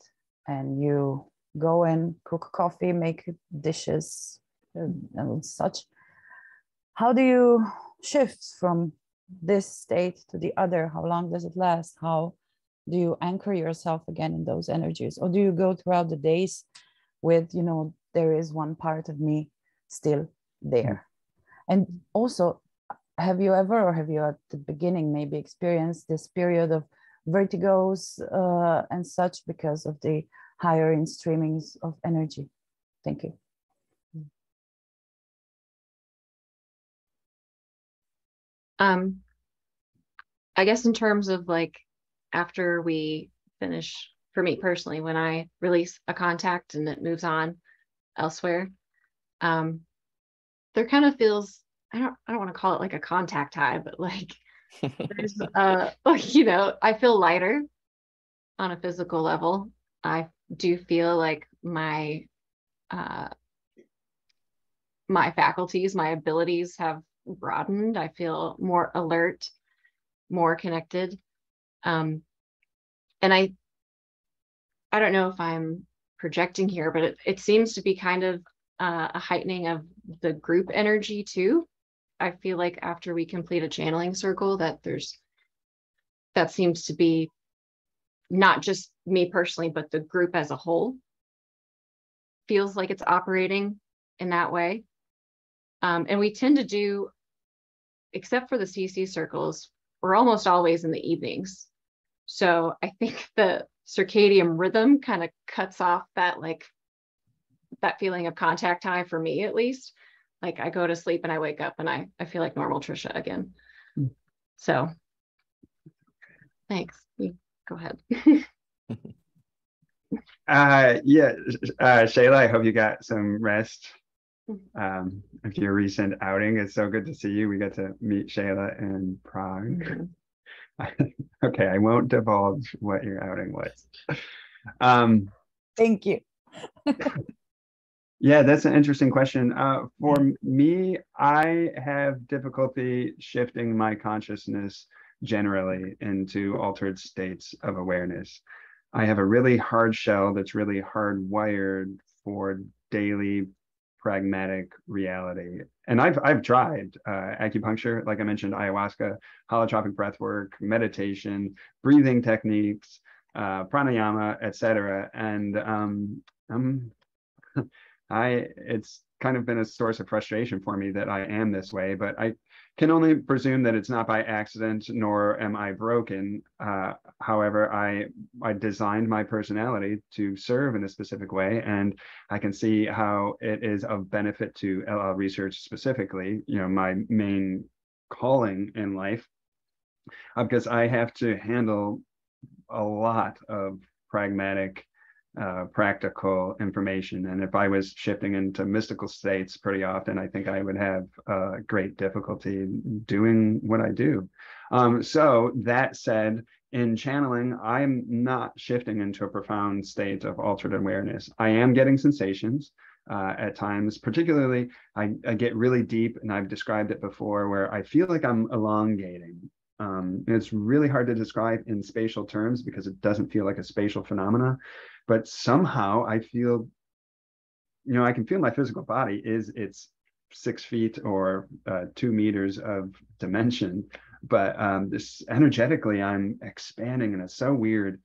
and you go and cook coffee, make dishes uh, and such, how do you shift from this state to the other? How long does it last? How do you anchor yourself again in those energies? Or do you go throughout the days with, you know, there is one part of me still there? And also, have you ever, or have you at the beginning maybe experienced this period of vertigos uh, and such because of the higher in streamings of energy? Thank you. Um, I guess in terms of like after we finish, for me personally, when I release a contact and it moves on elsewhere, um, there kind of feels I don't I don't want to call it like a contact high, but like there's uh you know, I feel lighter on a physical level. I do feel like my uh my faculties, my abilities have broadened. I feel more alert, more connected. Um and I I don't know if I'm projecting here, but it, it seems to be kind of uh, a heightening of the group energy too. I feel like after we complete a channeling circle that there's that seems to be not just me personally, but the group as a whole feels like it's operating in that way. Um, and we tend to do, except for the C/C circles, we're almost always in the evenings. So I think the circadian rhythm kind of cuts off that like that feeling of contact time for me at least like I go to sleep and I wake up and I, I feel like normal Trisha again. Mm. So thanks. You go ahead. uh, yeah, uh, Shayla, I hope you got some rest mm-hmm. um, of your recent outing. It's so good to see you. We got to meet Shayla in Prague. Okay, I won't divulge what your outing was. Um, Thank you. Yeah, that's an interesting question. Uh, for me, I have difficulty shifting my consciousness generally into altered states of awareness. I have a really hard shell that's really hardwired for daily pragmatic reality. And I've I've tried uh, acupuncture, like I mentioned, ayahuasca, holotropic breath work, meditation, breathing techniques, uh, pranayama, etc. And um, I'm I it's kind of been a source of frustration for me that I am this way, but I can only presume that it's not by accident, nor am I broken. Uh, however, I I designed my personality to serve in a specific way, and I can see how it is of benefit to L/L research specifically. You know, my main calling in life, uh, because I have to handle a lot of pragmatic uh, practical information. And if I was shifting into mystical states pretty often, I think I would have uh, great difficulty doing what I do. Um, so that said, in channeling, I'm not shifting into a profound state of altered awareness. I am getting sensations. Uh, at times, particularly, I, I, get really deep, and I've described it before, where I feel like I'm elongating. Um, it's really hard to describe in spatial terms because it doesn't feel like a spatial phenomena but somehow I feel, you know, I can feel my physical body is it's six feet or uh, two meters of dimension, but um, this energetically I'm expanding and it's so weird.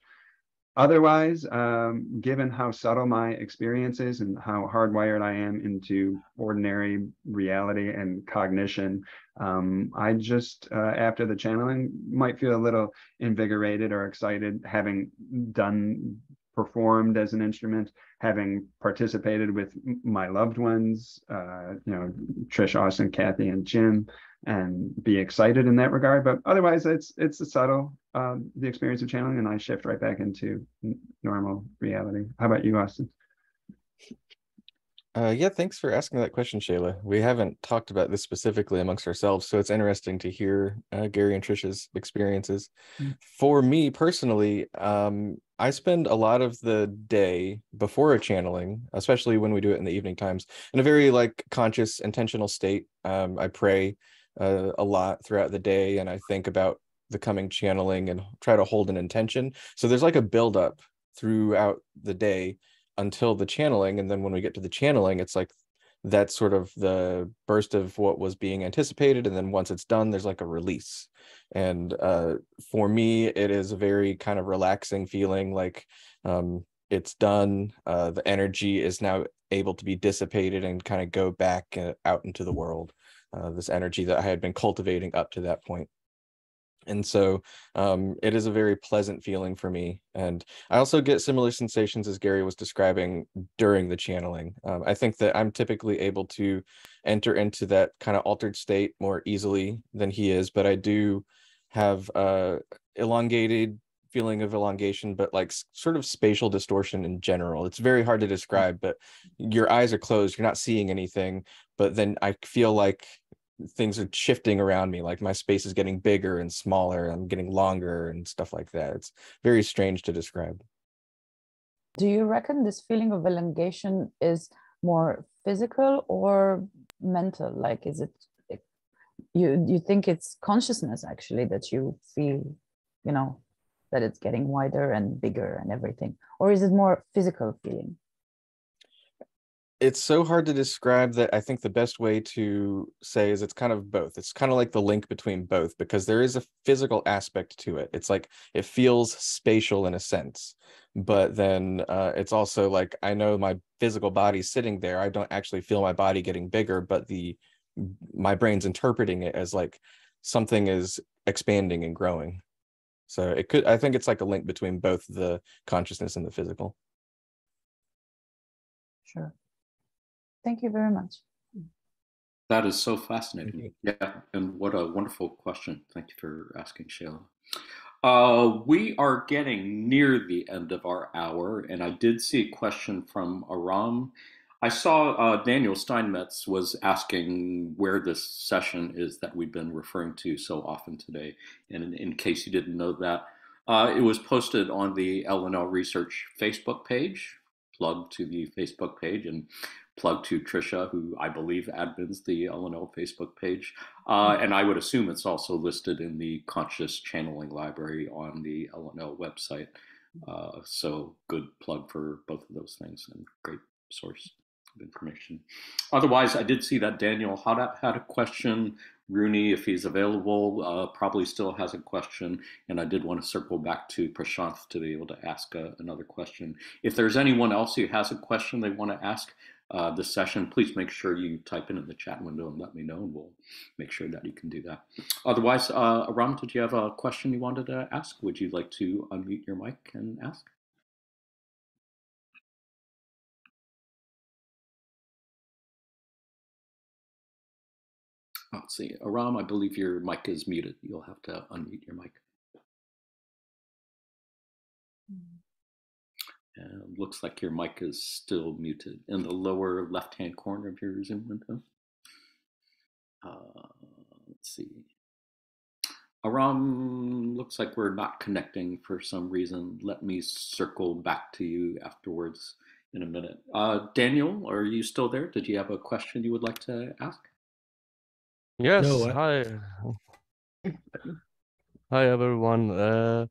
Otherwise, um, given how subtle my experience is and how hardwired I am into ordinary reality and cognition, um, I just, uh, after the channeling, might feel a little invigorated or excited having done performed as an instrument, having participated with my loved ones, uh, you know, Trish, Austin, Kathy, and Jim, and be excited in that regard. But otherwise, it's it's a subtle um, the experience of channeling, and I shift right back into normal reality. How about you, Austin? Uh, yeah, thanks for asking that question, Shayla. We haven't talked about this specifically amongst ourselves, so it's interesting to hear uh, Gary and Trisha's experiences. Mm. For me personally, um, I spend a lot of the day before a channeling, especially when we do it in the evening times, in a very like conscious, intentional state. Um, I pray uh, a lot throughout the day, and I think about the coming channeling and try to hold an intention. So there's like a buildup throughout the day until the channeling and then when we get to the channeling it's like that's sort of the burst of what was being anticipated and then once it's done there's like a release. And uh, for me it is a very kind of relaxing feeling like um, it's done uh, the energy is now able to be dissipated and kind of go back uh, out into the world uh, this energy that i had been cultivating up to that point and so um, it is a very pleasant feeling for me and i also get similar sensations as gary was describing during the channeling um, i think that i'm typically able to enter into that kind of altered state more easily than he is but i do have uh elongated feeling of elongation but like sort of spatial distortion in general. It's very hard to describe but your eyes are closed you're not seeing anything but then i feel like things are shifting around me like my space is getting bigger and smaller i'm getting longer and stuff like that. It's very strange to describe. Do you reckon this feeling of elongation is more physical or mental? Like is it you you think it's consciousness actually that you feel you know that it's getting wider and bigger and everything? Or is it more physical feeling it's so hard to describe that I think the best way to say is it's kind of both. It's kind of like the link between both because there is a physical aspect to it. It's like it feels spatial in a sense, but then uh, it's also like I know my physical body sitting there. I don't actually feel my body getting bigger, but the my brain's interpreting it as like something is expanding and growing. So it could I think it's like a link between both the consciousness and the physical. Sure. Thank you very much. That is so fascinating. Yeah, and what a wonderful question. Thank you for asking, Shayla. Uh, we are getting near the end of our hour, and I did see a question from Aram. I saw uh, Daniel Steinmetz was asking where this session is that we've been referring to so often today. And in, in case you didn't know that, uh, it was posted on the L/L Research Facebook page, plug to the Facebook page, and plug to Trisha, who I believe admins the L/L Facebook page. Uh, mm-hmm. and I would assume it's also listed in the Conscious Channeling Library on the L/L website. Uh, so good plug for both of those things and great source of information. Otherwise, I did see that Daniel had a, had a question. Rooney, if he's available, uh, probably still has a question. And I did want to circle back to Prashanth to be able to ask a, uh, another question. If there's anyone else who has a question they want to ask, uh, the session, please make sure you type in in the chat window and let me know, and we'll make sure that you can do that. Otherwise, uh, Aram, did you have a question you wanted to ask? Would you like to unmute your mic and ask? Let's see, Aram, I believe your mic is muted. You'll have to unmute your mic. Uh, looks like your mic is still muted in the lower left-hand corner of your Zoom window. Uh, let's see. Aram, looks like we're not connecting for some reason. Let me circle back to you afterwards in a minute. Uh, Daniel, are you still there? Did you have a question you would like to ask? Yes. No, I... Hi. Hi, everyone. Uh,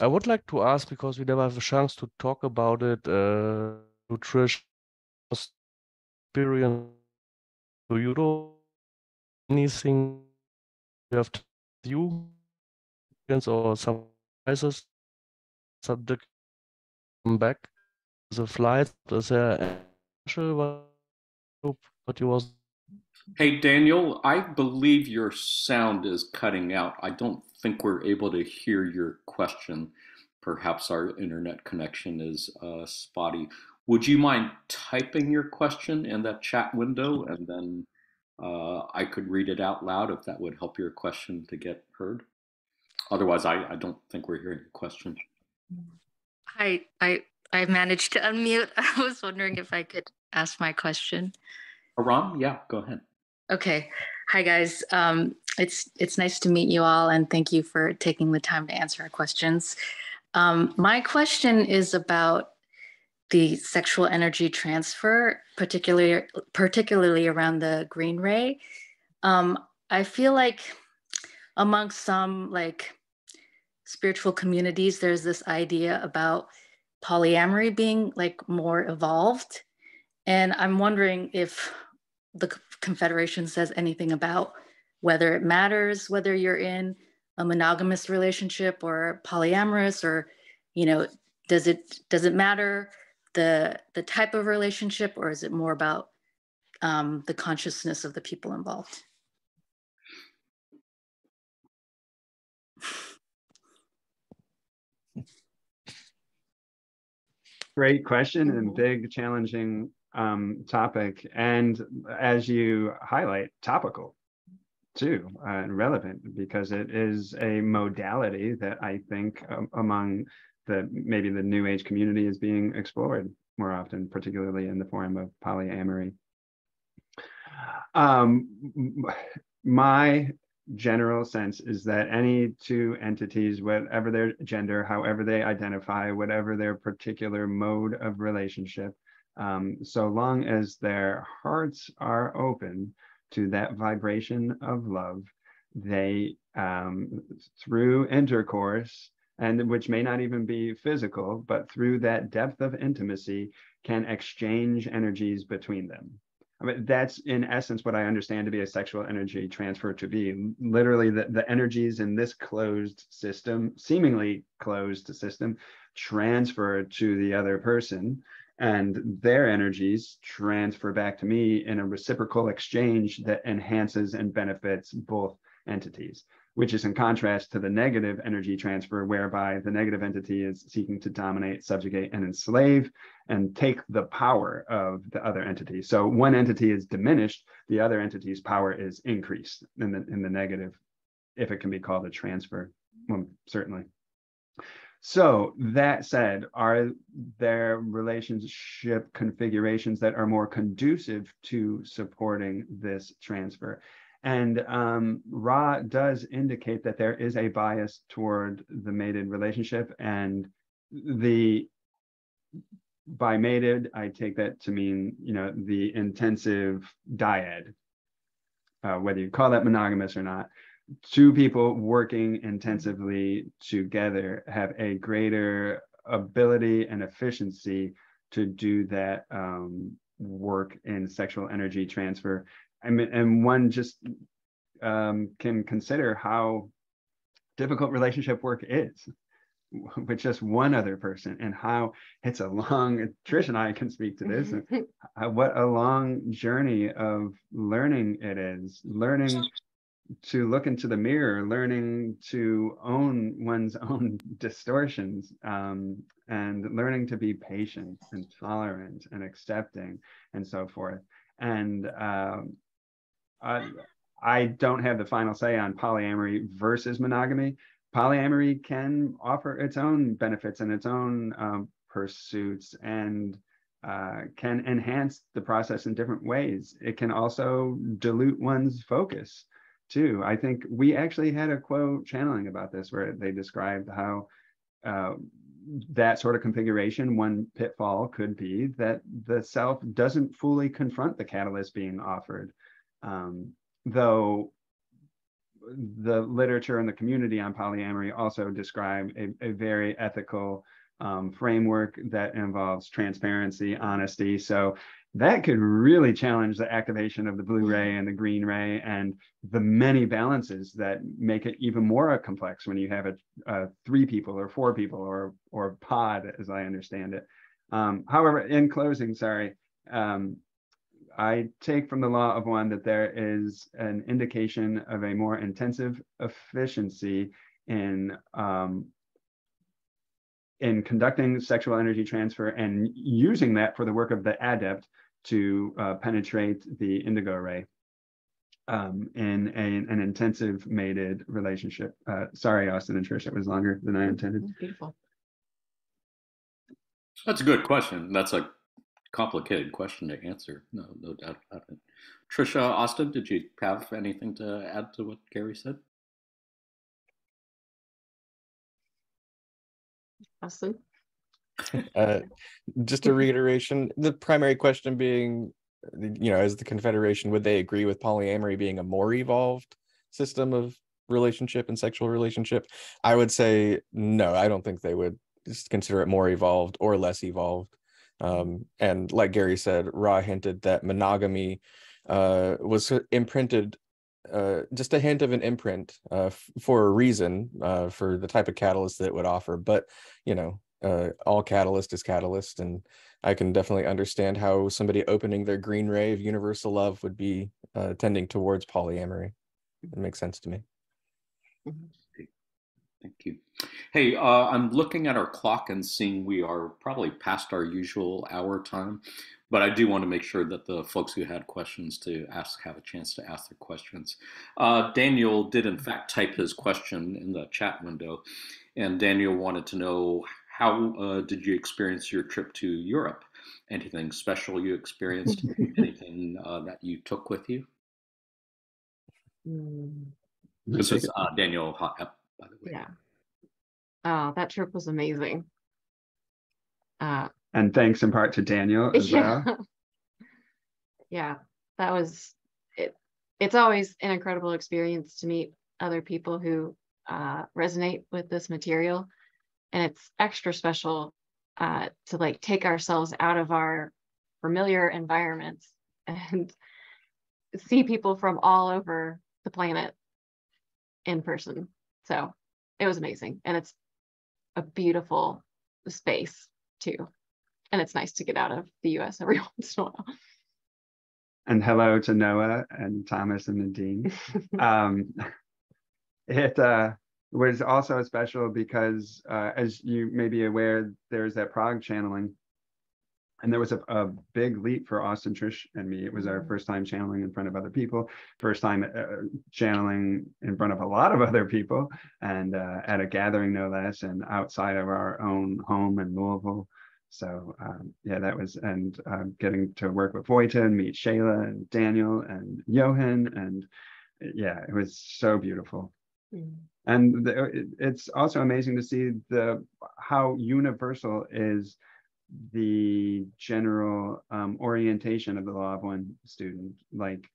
I would like to ask because we never have a chance to talk about it. Uh, nutrition experience. Do you know anything you have to you or some prices subject come back the flight? Is there what you was Hey, Daniel, I believe your sound is cutting out. I don't think we're able to hear your question. Perhaps our internet connection is uh, spotty. Would you mind typing your question in that chat window and then Uh, I could read it out loud if that would help your question to get heard. Otherwise, I, I don't think we're hearing your question. Hi, I, I managed to unmute. I was wondering if I could ask my question. Aram, yeah, go ahead. Okay. Hi guys. Um, it's it's nice to meet you all, and thank you for taking the time to answer our questions. Um, my question is about the sexual energy transfer, particularly particularly around the green ray. Um, I feel like among some like spiritual communities, there's this idea about polyamory being like more evolved, and I'm wondering if the Confederation says anything about whether it matters whether you're in a monogamous relationship or polyamorous or you know does it does it matter the the type of relationship or is it more about um, the consciousness of the people involved? Great question and big challenging um, topic and as you highlight topical too uh, and relevant because it is a modality that i think um, among the maybe the new age community is being explored more often particularly in the form of polyamory. Um, my general sense is that any two entities, whatever their gender, however they identify, whatever their particular mode of relationship, um, so long as their hearts are open to that vibration of love, they, um, through intercourse, and which may not even be physical, but through that depth of intimacy, can exchange energies between them. I mean, that's in essence what I understand to be a sexual energy transfer to be. Literally, the, the energies in this closed system, seemingly closed system, transfer to the other person and their energies transfer back to me in a reciprocal exchange that enhances and benefits both entities which is in contrast to the negative energy transfer whereby the negative entity is seeking to dominate subjugate and enslave and take the power of the other entity. So one entity is diminished the other entity's power is increased in the in the negative if it can be called a transfer well certainly so that said, are there relationship configurations that are more conducive to supporting this transfer? And um, Ra does indicate that there is a bias toward the mated relationship and the by mated, I take that to mean, you know, the intensive dyad, uh, whether you call that monogamous or not two people working intensively together have a greater ability and efficiency to do that um, work in sexual energy transfer. I mean, and one just um, can consider how difficult relationship work is with just one other person and how it's a long trish and i can speak to this what a long journey of learning it is learning to look into the mirror, learning to own one's own distortions, um, and learning to be patient and tolerant and accepting and so forth. And um, I, I don't have the final say on polyamory versus monogamy. Polyamory can offer its own benefits and its own um, pursuits and uh, can enhance the process in different ways. It can also dilute one's focus too. I think we actually had a Q'uo channeling about this where they described how uh, that sort of configuration, one pitfall could be that the self doesn't fully confront the catalyst being offered. Um, though the literature and the community on polyamory also describe a, a very ethical um, framework that involves transparency, honesty. So that could really challenge the activation of the blue ray and the green ray and the many balances that make it even more complex when you have a, a three people or four people or or pod as i understand it. Um, however in closing sorry um, i take from the law of one that there is an indication of a more intensive efficiency in um, in conducting sexual energy transfer and using that for the work of the adept to uh, penetrate the indigo ray. um, in a, an intensive mated relationship. Uh, sorry, Austin and Trish, it was longer than I intended. Beautiful. That's a good question. That's a complicated question to answer. No, no doubt about it. Trisha, Austin, did you have anything to add to what Gary said? Austin? uh, just a reiteration, the primary question being, you know, as the Confederation, would they agree with polyamory being a more evolved system of relationship and sexual relationship? I would say no, I don't think they would consider it more evolved or less evolved. Um, and like Gary said, Ra hinted that monogamy uh, was imprinted uh, just a hint of an imprint uh, f- for a reason uh, for the type of catalyst that it would offer. But you know, uh, all catalyst is catalyst, and I can definitely understand how somebody opening their green ray of universal love would be uh, tending towards polyamory. It makes sense to me. Thank you. Hey, uh, I'm looking at our clock and seeing we are probably past our usual hour time, but I do want to make sure that the folks who had questions to ask have a chance to ask their questions. Uh, Daniel did in fact type his question in the chat window, and Daniel wanted to know how uh, did you experience your trip to Europe? Anything special you experienced? Anything uh, that you took with you? Mm. This is uh, Daniel Hotep, by the way. Yeah. Oh, that trip was amazing. Uh, And thanks in part to Daniel as yeah. well. yeah, that was it. It's always an incredible experience to meet other people who uh, resonate with this material. And it's extra special uh, to like take ourselves out of our familiar environments and see people from all over the planet in person. So it was amazing. And it's a beautiful space too. And it's nice to get out of the US every once in a while. And hello to Noah and Thomas and Nadine. um, it uh, was also special because, uh, as you may be aware, there's that Prague channeling. And there was a, a big leap for Austin, Trish, and me. It was our first time channeling in front of other people, first time uh, channeling in front of a lot of other people, and uh, at a gathering, no less, and outside of our own home in Louisville. So um, yeah, that was and uh, getting to work with Vojta and meet Shayla and Daniel and Johan and yeah, it was so beautiful. And the, it, it's also amazing to see the how universal is the general um, orientation of the law of one student. Like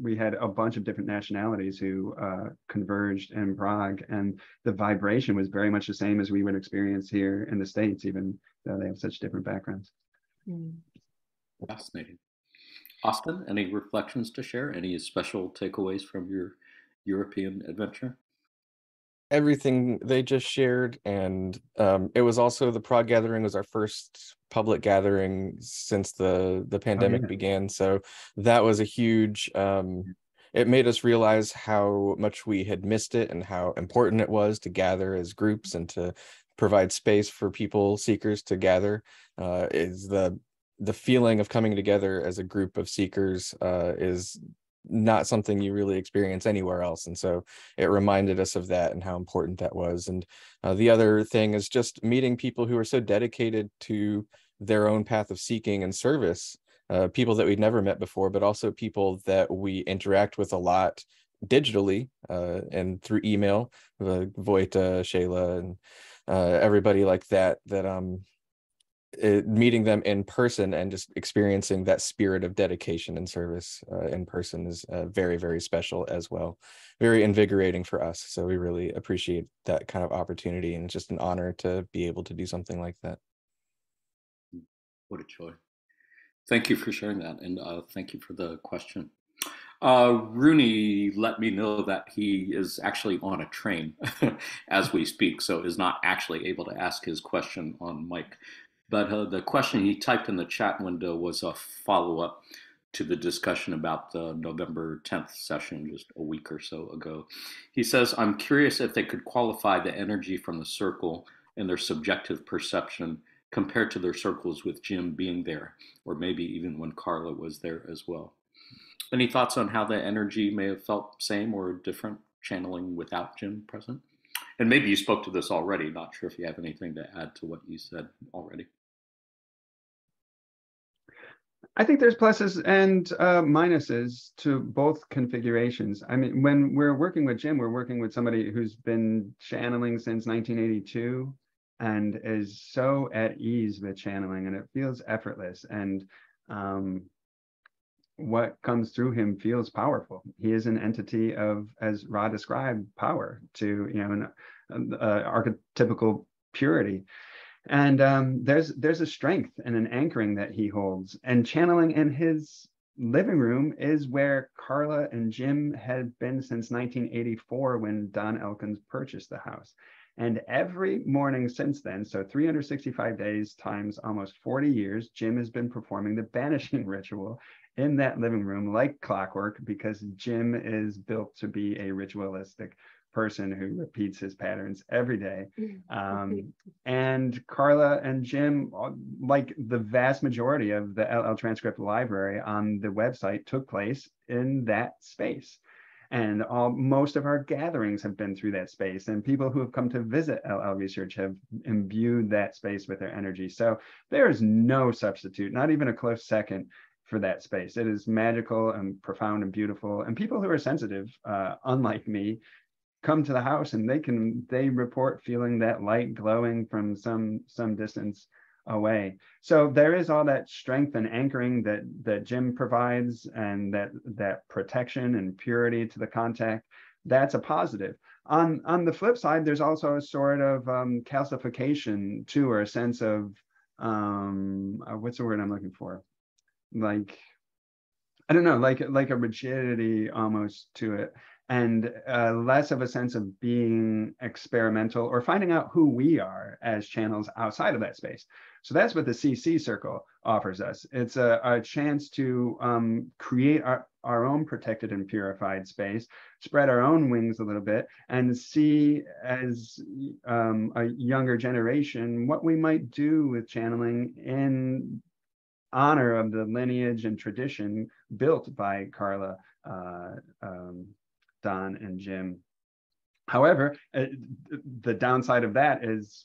we had a bunch of different nationalities who uh, converged in Prague, and the vibration was very much the same as we would experience here in the States, even though they have such different backgrounds. Fascinating. Austin, any reflections to share? Any special takeaways from your European adventure? Everything they just shared and um, it was also the Prague gathering was our first public gathering since the the pandemic yeah. began so that was a huge um, it made us realize how much we had missed it and how important it was to gather as groups and to provide space for people seekers to gather uh, is the the feeling of coming together as a group of seekers uh, is not something you really experience anywhere else and so it reminded us of that and how important that was and uh, the other thing is just meeting people who are so dedicated to their own path of seeking and service uh, people that we'd never met before but also people that we interact with a lot digitally uh, and through email uh, Vojta shayla and uh, everybody like that that um it, meeting them in person and just experiencing that spirit of dedication and service uh, in person is uh, very very special as well very invigorating for us so we really appreciate that kind of opportunity and it's just an honor to be able to do something like that What a joy. Thank you for sharing that, and uh, thank you for the question. Uh, Rooney let me know that he is actually on a train as we speak, so is not actually able to ask his question on mic. But uh, the question he typed in the chat window was a follow up to the discussion about the November 10th session just a week or so ago. He says, I'm curious if they could qualify the energy from the circle and their subjective perception compared to their circles with Jim being there, or maybe even when Carla was there as well. Any thoughts on how the energy may have felt same or different channeling without Jim present? And maybe you spoke to this already. Not sure if you have anything to add to what you said already. I think there's pluses and uh, minuses to both configurations. I mean, when we're working with Jim, we're working with somebody who's been channeling since 1982 and is so at ease with channeling and it feels effortless. And um, what comes through him feels powerful. He is an entity of, as Ra described, power to, you know, an uh, archetypical purity and um, there's there's a strength and an anchoring that he holds. And channeling in his living room is where carla and jim had been since 1984 when don elkins purchased the house. And every morning since then so 365 days times almost 40 years jim has been performing the banishing ritual in that living room like clockwork because jim is built to be a ritualistic person who repeats his patterns every day. Um, and Carla and Jim, uh, like the vast majority of the L/L transcript library on the website, took place in that space. And all most of our gatherings have been through that space, and people who have come to visit L/L Research have imbued that space with their energy. So there is no substitute, not even a close second for that space. It is magical and profound and beautiful. And people who are sensitive, uh, unlike me, come to the house and they can they report feeling that light glowing from some some distance away. So there is all that strength and anchoring that that jim provides and that that protection and purity to the contact. That's a positive. On on the flip side there's also a sort of um, calcification too or a sense of um uh, what's the word i'm looking for? Like i don't know like like a rigidity almost to it and uh, less of a sense of being experimental or finding out who we are as channels outside of that space. So that's what the C/C circle offers us. It's a, a chance to um, create our, our own protected and purified space, spread our own wings a little bit, and see as um, a younger generation what we might do with channeling in honor of the lineage and tradition built by Carla uh, um, Don and Jim. However, uh, the downside of that is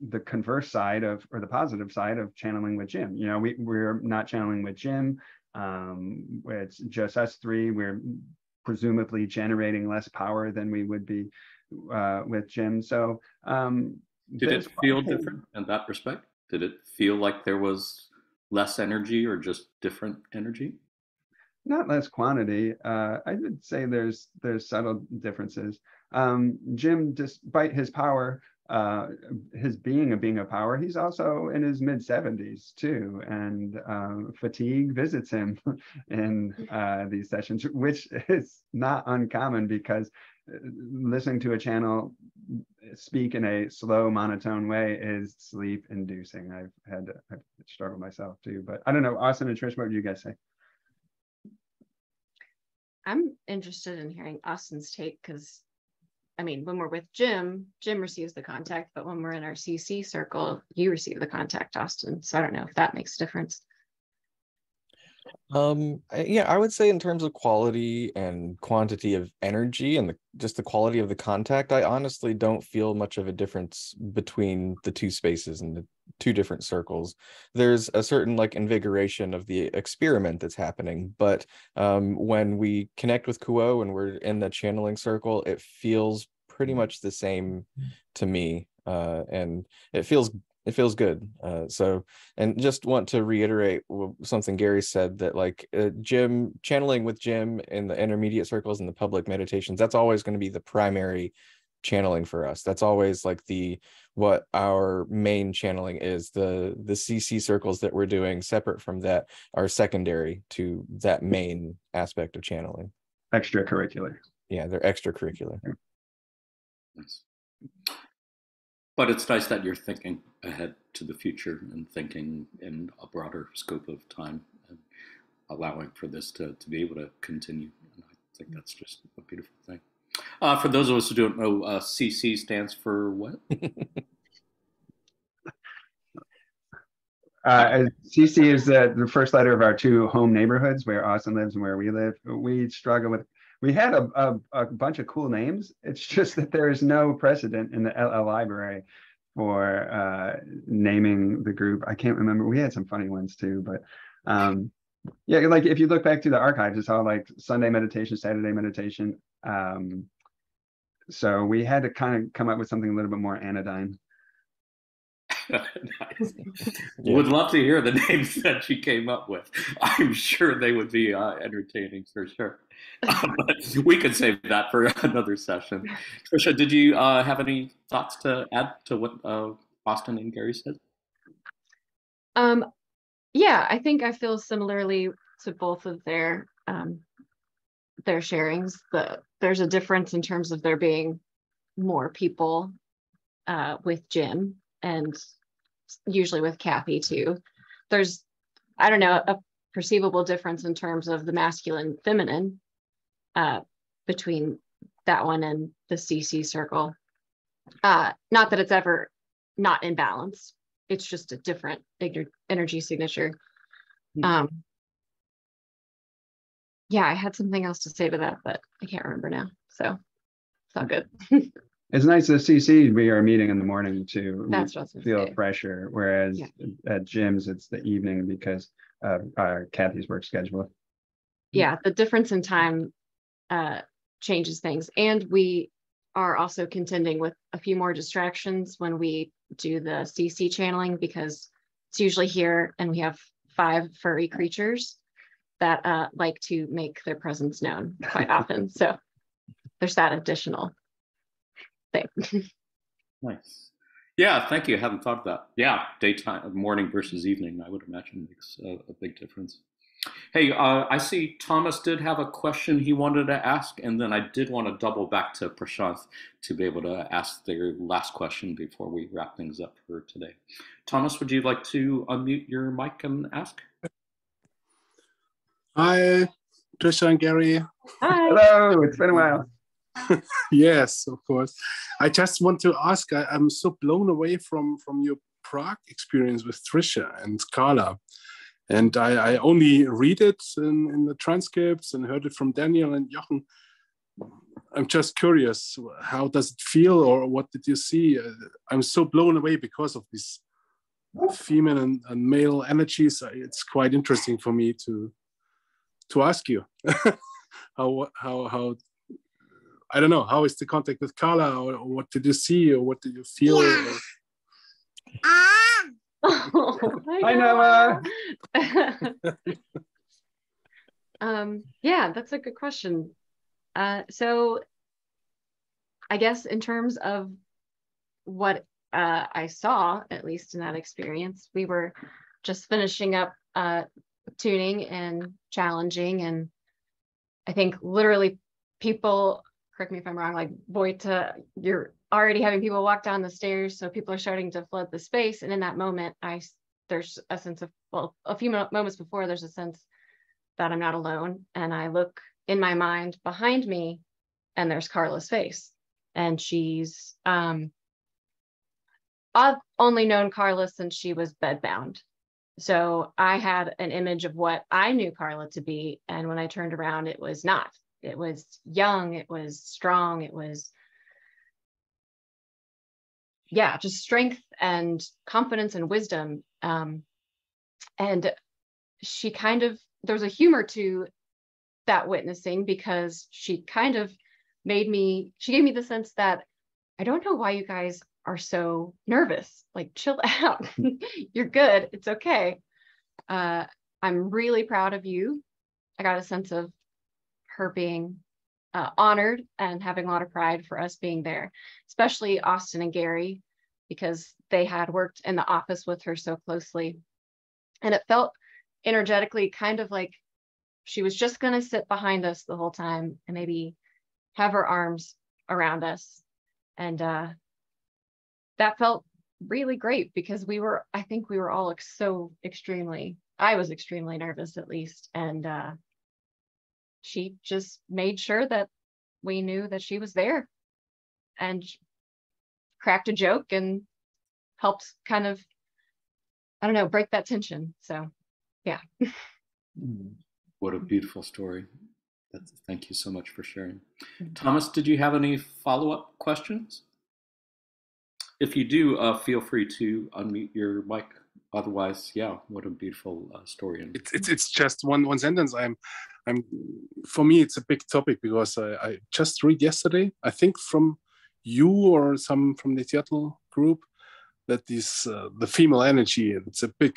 the converse side of, or the positive side of channeling with Jim. You know, we, we're not channeling with Jim. Um, it's just us three. We're presumably generating less power than we would be uh, with Jim. So, um, did it feel different in that respect? Did it feel like there was less energy or just different energy? Not less quantity. Uh, I would say there's there's subtle differences. Um, Jim, despite his power, uh, his being a being of power, he's also in his mid 70s too, and uh, fatigue visits him in uh, these sessions, which is not uncommon because uh, listening to a channel speak in a slow monotone way is sleep inducing. I've had I've struggled myself too, but I don't know. Austin and Trish, what would you guys say? I'm interested in hearing Austin's take because I mean, when we're with Jim, Jim receives the contact, but when we're in our C/C circle, you receive the contact, Austin. So I don't know if that makes a difference. Um, yeah, I would say in terms of quality and quantity of energy and the, just the quality of the contact, I honestly don't feel much of a difference between the two spaces and the two different circles. There's a certain like invigoration of the experiment that's happening, but um, when we connect with Q'uo and we're in the channeling circle, it feels pretty much the same to me. Uh, and it feels it feels good. Uh, so, and just want to reiterate something Gary said that like uh, Jim channeling with Jim in the intermediate circles and the public meditations, that's always going to be the primary channeling for us. That's always like the what our main channeling is. The the C/C circles that we're doing separate from that are secondary to that main aspect of channeling. Extracurricular. Yeah, they're extracurricular. But it's nice that you're thinking ahead to the future and thinking in a broader scope of time and allowing for this to, to be able to continue. And I think that's just a beautiful thing. Uh, for those of us who don't know, uh, C/C stands for what? Uh, C/C is the, the first letter of our two home neighborhoods where Austin lives and where we live. We struggle with, we had a, a, a bunch of cool names. It's just that there is no precedent in the L/L library for uh, naming the group. I can't remember. We had some funny ones too, but um, yeah, like if you look back to the archives, it's all like Sunday meditation, Saturday meditation. Um, so we had to kind of come up with something a little bit more anodyne. Nice. yeah. Would love to hear the names that you came up with. I'm sure they would be uh, entertaining for sure. Uh, but we could save that for another session. Trisha, did you uh, have any thoughts to add to what uh, Austin and Gary said? Um, yeah, I think I feel similarly to both of their um, their sharings. The there's a difference in terms of there being more people uh, with Jim and usually with Kathy too. There's, I don't know, a perceivable difference in terms of the masculine feminine uh, between that one and the C/C circle. Uh, not that it's ever not in balance. It's just a different energy signature. Hmm. Um, yeah, I had something else to say to that, but I can't remember now. So it's all good. it's nice to C/C we are meeting in the morning to That's feel say. fresher, whereas yeah. at Jim's it's the evening because of uh, Kathy's work schedule. Yeah, the difference in time uh, changes things, and we are also contending with a few more distractions when we do the C/C channeling because it's usually here, and we have five furry creatures that uh, like to make their presence known quite often. So there's that additional thing. nice. Yeah, thank you. I haven't thought of that. Yeah, daytime, morning versus evening, I would imagine makes a, a big difference. Hey, uh, I see Thomas did have a question he wanted to ask, and then I did want to double back to Prashanth to be able to ask their last question before we wrap things up for today. Thomas, would you like to unmute your mic and ask? Hi, Trisha and Gary. Hi. Hello, it's been a while. yes, of course. I just want to ask. I, am so blown away from from your Prague experience with Trisha and Carla, and I, I only read it in, in the transcripts and heard it from Daniel and Jochen. I'm just curious. How does it feel, or what did you see? Uh, I'm so blown away because of these female and, and male energies. It's quite interesting for me to to ask you how how how I don't know. How is the contact with Carla, or, or what did you see, or what did you feel? Yeah. oh, I know. um, yeah, that's a good question. Uh, so, I guess in terms of what uh, I saw, at least in that experience, we were just finishing up uh, tuning and challenging, and I think literally people correct me if I'm wrong, like Vojta, you're already having people walk down the stairs. So people are starting to flood the space. And in that moment, I there's a sense of, well, a few moments before, there's a sense that I'm not alone. And I look in my mind behind me and there's Carla's face. And she's, um, I've only known Carla since she was bedbound. So I had an image of what I knew Carla to be. And when I turned around, it was not it was young it was strong it was yeah just strength and confidence and wisdom. Um, and she kind of there's a humor to that witnessing because she kind of made me she gave me the sense that i don't know why you guys are so nervous. Like chill out. You're good. It's okay. Uh, i'm really proud of you. I got a sense of her being uh, honored and having a lot of pride for us being there, especially Austin and Gary, because they had worked in the office with her so closely. And it felt energetically kind of like she was just going to sit behind us the whole time and maybe have her arms around us. And uh, that felt really great because we were, I think we were all so extremely, I was extremely nervous at least. And uh, she just made sure that we knew that she was there and cracked a joke and helped kind of I don't know, break that tension. So yeah. what a beautiful story. That's, thank you so much for sharing. Thomas, did you have any follow-up questions? If you do, uh, feel free to unmute your mic. Otherwise, yeah, what a beautiful uh, story. And it's, it's it's just one one sentence. I'm I'm for me it's a big topic because I, I just read yesterday. I think from you or some from the Seattle group that this uh, the female energy it's a big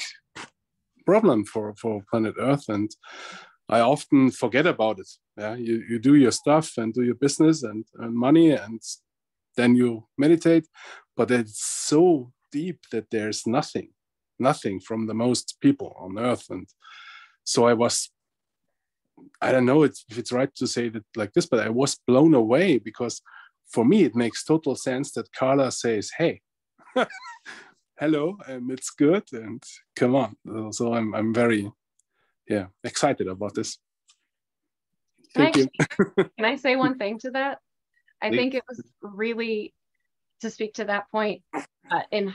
problem for for planet Earth and I often forget about it. Yeah, you, you do your stuff and do your business and earn money and then you meditate, but it's so deep that there's nothing, nothing from the most people on earth. And so I was, I don't know if it's right to say that like this, but I was blown away because for me it makes total sense that Carla says, "Hey, hello, and it's good, and come on." So I'm I'm very yeah excited about this Thank can, I, can I say one thing to that i Please. think it was really to speak to that point uh, in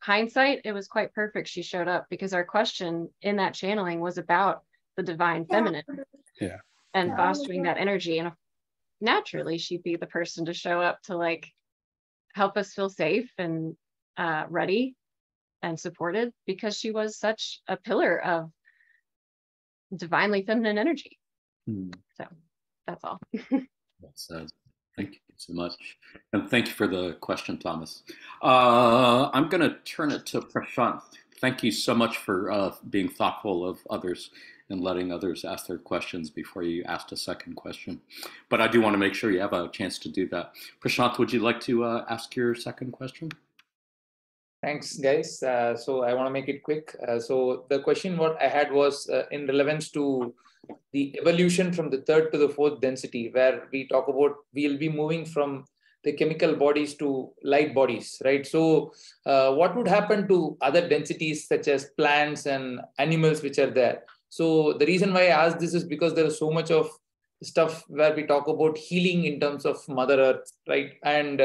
hindsight it was quite perfect she showed up because our question in that channeling was about the divine feminine yeah and fostering that energy and naturally she'd be the person to show up to like help us feel safe and uh, ready and supported because she was such a pillar of divinely feminine energy. Hmm. So that's all. well said. Thank you so much. And thank you for the question, Thomas. Uh, I'm going to turn it to Prashant. Thank you so much for uh, being thoughtful of others and letting others ask their questions before you asked a second question. But I do want to make sure you have a chance to do that. Prashant, would you like to uh, ask your second question? Thanks, guys. Uh, so I want to make it quick. Uh, so the question what I had was uh, in relevance to the evolution from the third to the fourth density, where we talk about we'll be moving from the chemical bodies to light bodies, right? So uh, what would happen to other densities such as plants and animals which are there? So the reason why I ask this is because there is so much of stuff where we talk about healing in terms of Mother Earth, right? And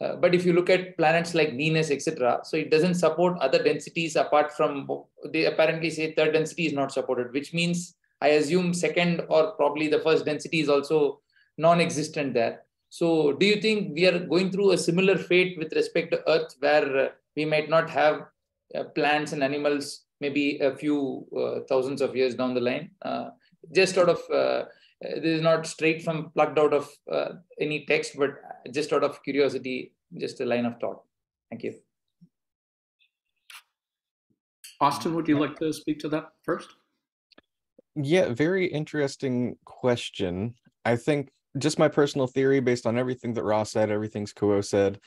uh, but if you look at planets like Venus, etc., so it doesn't support other densities apart from they apparently say third density is not supported, which means I assume second or probably the first density is also non-existent there. So do you think we are going through a similar fate with respect to Earth, where uh, we might not have uh, plants and animals maybe a few uh, thousands of years down the line? Uh, just sort of this is not straight from plucked out of uh, any text, but just out of curiosity, just a line of thought. Thank you. Austin, would you like to speak to that first? Yeah, very interesting question. I think just my personal theory based on everything that Ra's said, everything's Q'uo said,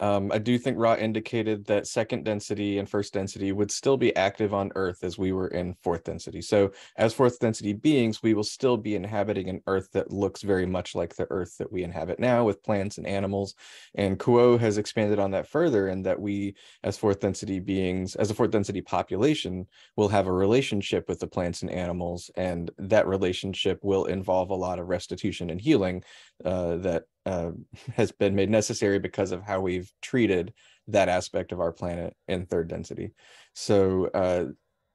um, I do think Ra indicated that second density and first density would still be active on Earth as we were in fourth density. So as fourth density beings, we will still be inhabiting an Earth that looks very much like the Earth that we inhabit now with plants and animals. And Q'uo has expanded on that further in that we, as fourth density beings, as a fourth density population, will have a relationship with the plants and animals. And that relationship will involve a lot of restitution and healing uh, that uh, has been made necessary because of how we've treated that aspect of our planet in third density. So uh,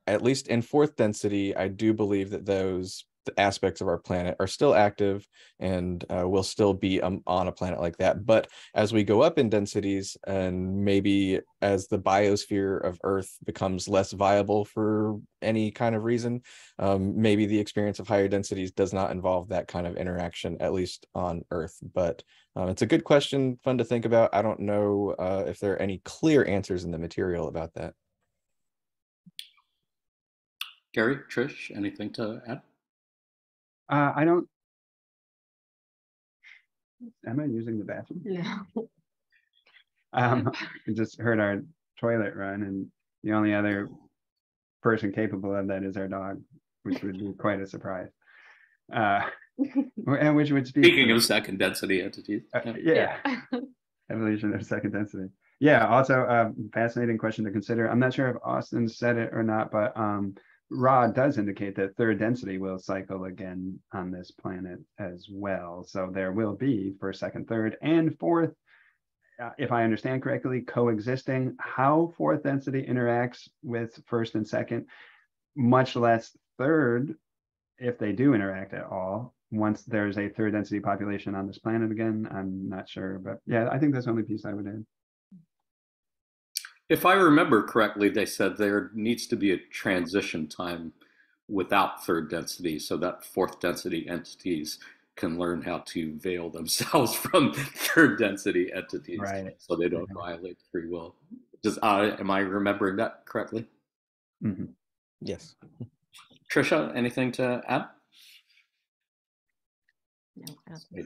at least in fourth density, I do believe that those aspects of our planet are still active and uh, will still be um, on a planet like that. But as we go up in densities and maybe as the biosphere of Earth becomes less viable for any kind of reason, um, maybe the experience of higher densities does not involve that kind of interaction, at least on Earth. But um, it's a good question, fun to think about. I don't know uh, if there are any clear answers in the material about that. Gary, Trish, anything to add? Uh, I don't. Am I using the bathroom? No. Um, I just heard our toilet run, and the only other person capable of that is our dog, which would be quite a surprise. Uh, and which would speak. Speaking of second density entities. Uh, yeah. Evolution of second density. Yeah. Also, um, fascinating question to consider. I'm not sure if Austin said it or not, but um, Ra does indicate that third density will cycle again on this planet as well. So there will be first, second, third, and fourth uh, if I understand correctly, coexisting. How fourth density interacts with first and second, much less third, if they do interact at all. Once there's a third density population on this planet again, I'm not sure, but yeah, I think that's the only piece I would add. If I remember correctly, they said there needs to be a transition time without third density so that fourth density entities can learn how to veil themselves from third density entities right. so they don't violate free will. Does uh, am I remembering that correctly? Mm-hmm. Yes. Trisha, anything to add? No, I so.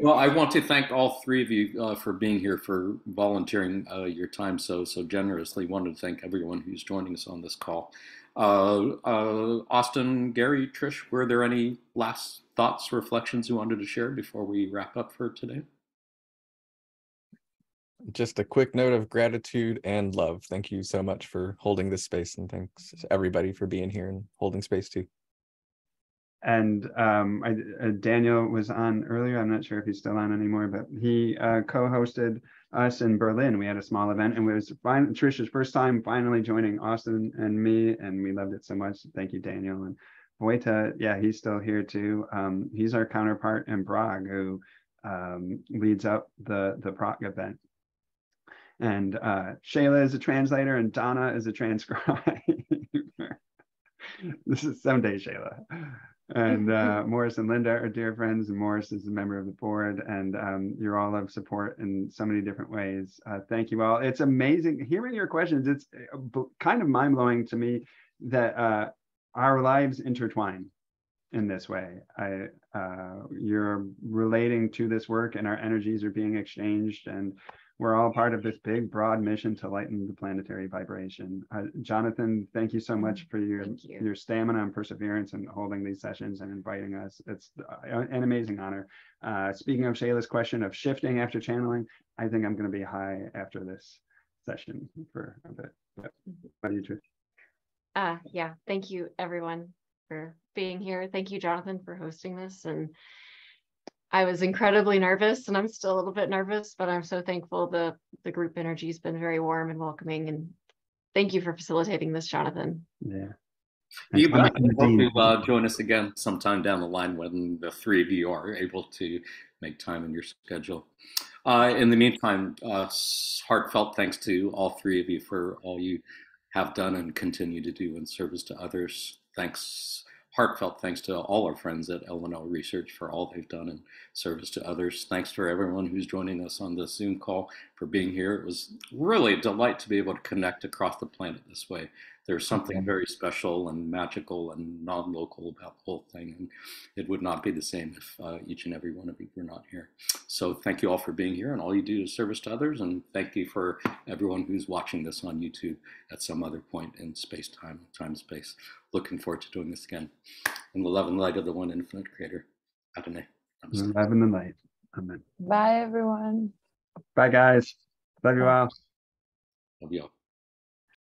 Well, I want to thank all three of you uh, for being here, for volunteering uh, your time so so generously. Wanted to thank everyone who's joining us on this call. Uh, uh, Austin, Gary, Trish, were there any last thoughts, reflections you wanted to share before we wrap up for today? Just a quick note of gratitude and love. Thank you so much for holding this space, and thanks everybody for being here and holding space too. And um, I, uh, Daniel was on earlier. I'm not sure if he's still on anymore, but he uh, co-hosted us in Berlin. We had a small event, and it was fine, Trisha's first time finally joining Austin and me, and we loved it so much. Thank you, Daniel. And Vojta, yeah, he's still here too. Um, he's our counterpart in Prague, who um, leads up the the Prague event. And uh, Shayla is a translator, and Donna is a transcriber. this is someday, Shayla and uh, Morris and Linda are dear friends, and Morris is a member of the board, and um, you're all of support in so many different ways. Uh, thank you all. It's amazing hearing your questions. It's uh, kind of mind blowing to me that uh, our lives intertwine in this way. I, uh, you're relating to this work, and our energies are being exchanged, and we're all part of this big, broad mission to lighten the planetary vibration. Uh, Jonathan, thank you so much for your you. your stamina and perseverance and holding these sessions and inviting us. It's uh, an amazing honor. Uh, speaking of Shayla's question of shifting after channeling, I think I'm going to be high after this session for a bit. But what do you, Trish? Uh, yeah, thank you everyone for being here. Thank you, Jonathan, for hosting this. And I was incredibly nervous and I'm still a little bit nervous, but I'm so thankful the the group energy has been very warm and welcoming. And thank you for facilitating this, Jonathan. Yeah. You I'm bet. in Hope you uh, join us again sometime down the line when the three of you are able to make time in your schedule. Uh, in the meantime, uh, heartfelt thanks to all three of you for all you have done and continue to do in service to others. Thanks, heartfelt thanks to all our friends at L/L Research for all they've done in service to others. Thanks for everyone who's joining us on this Zoom call for being here. It was really a delight to be able to connect across the planet this way. There's something very special and magical and non-local about the whole thing, and it would not be the same if uh, each and every one of you were not here. So thank you all for being here, and all you do is service to others. And thank you for everyone who's watching this on YouTube at some other point in space, time, time, space. Looking forward to doing this again. In the love and light of the one infinite Creator, Adonai. Namaste. Love in the light. Amen. Bye, everyone. Bye, guys. Love you all. Love you all.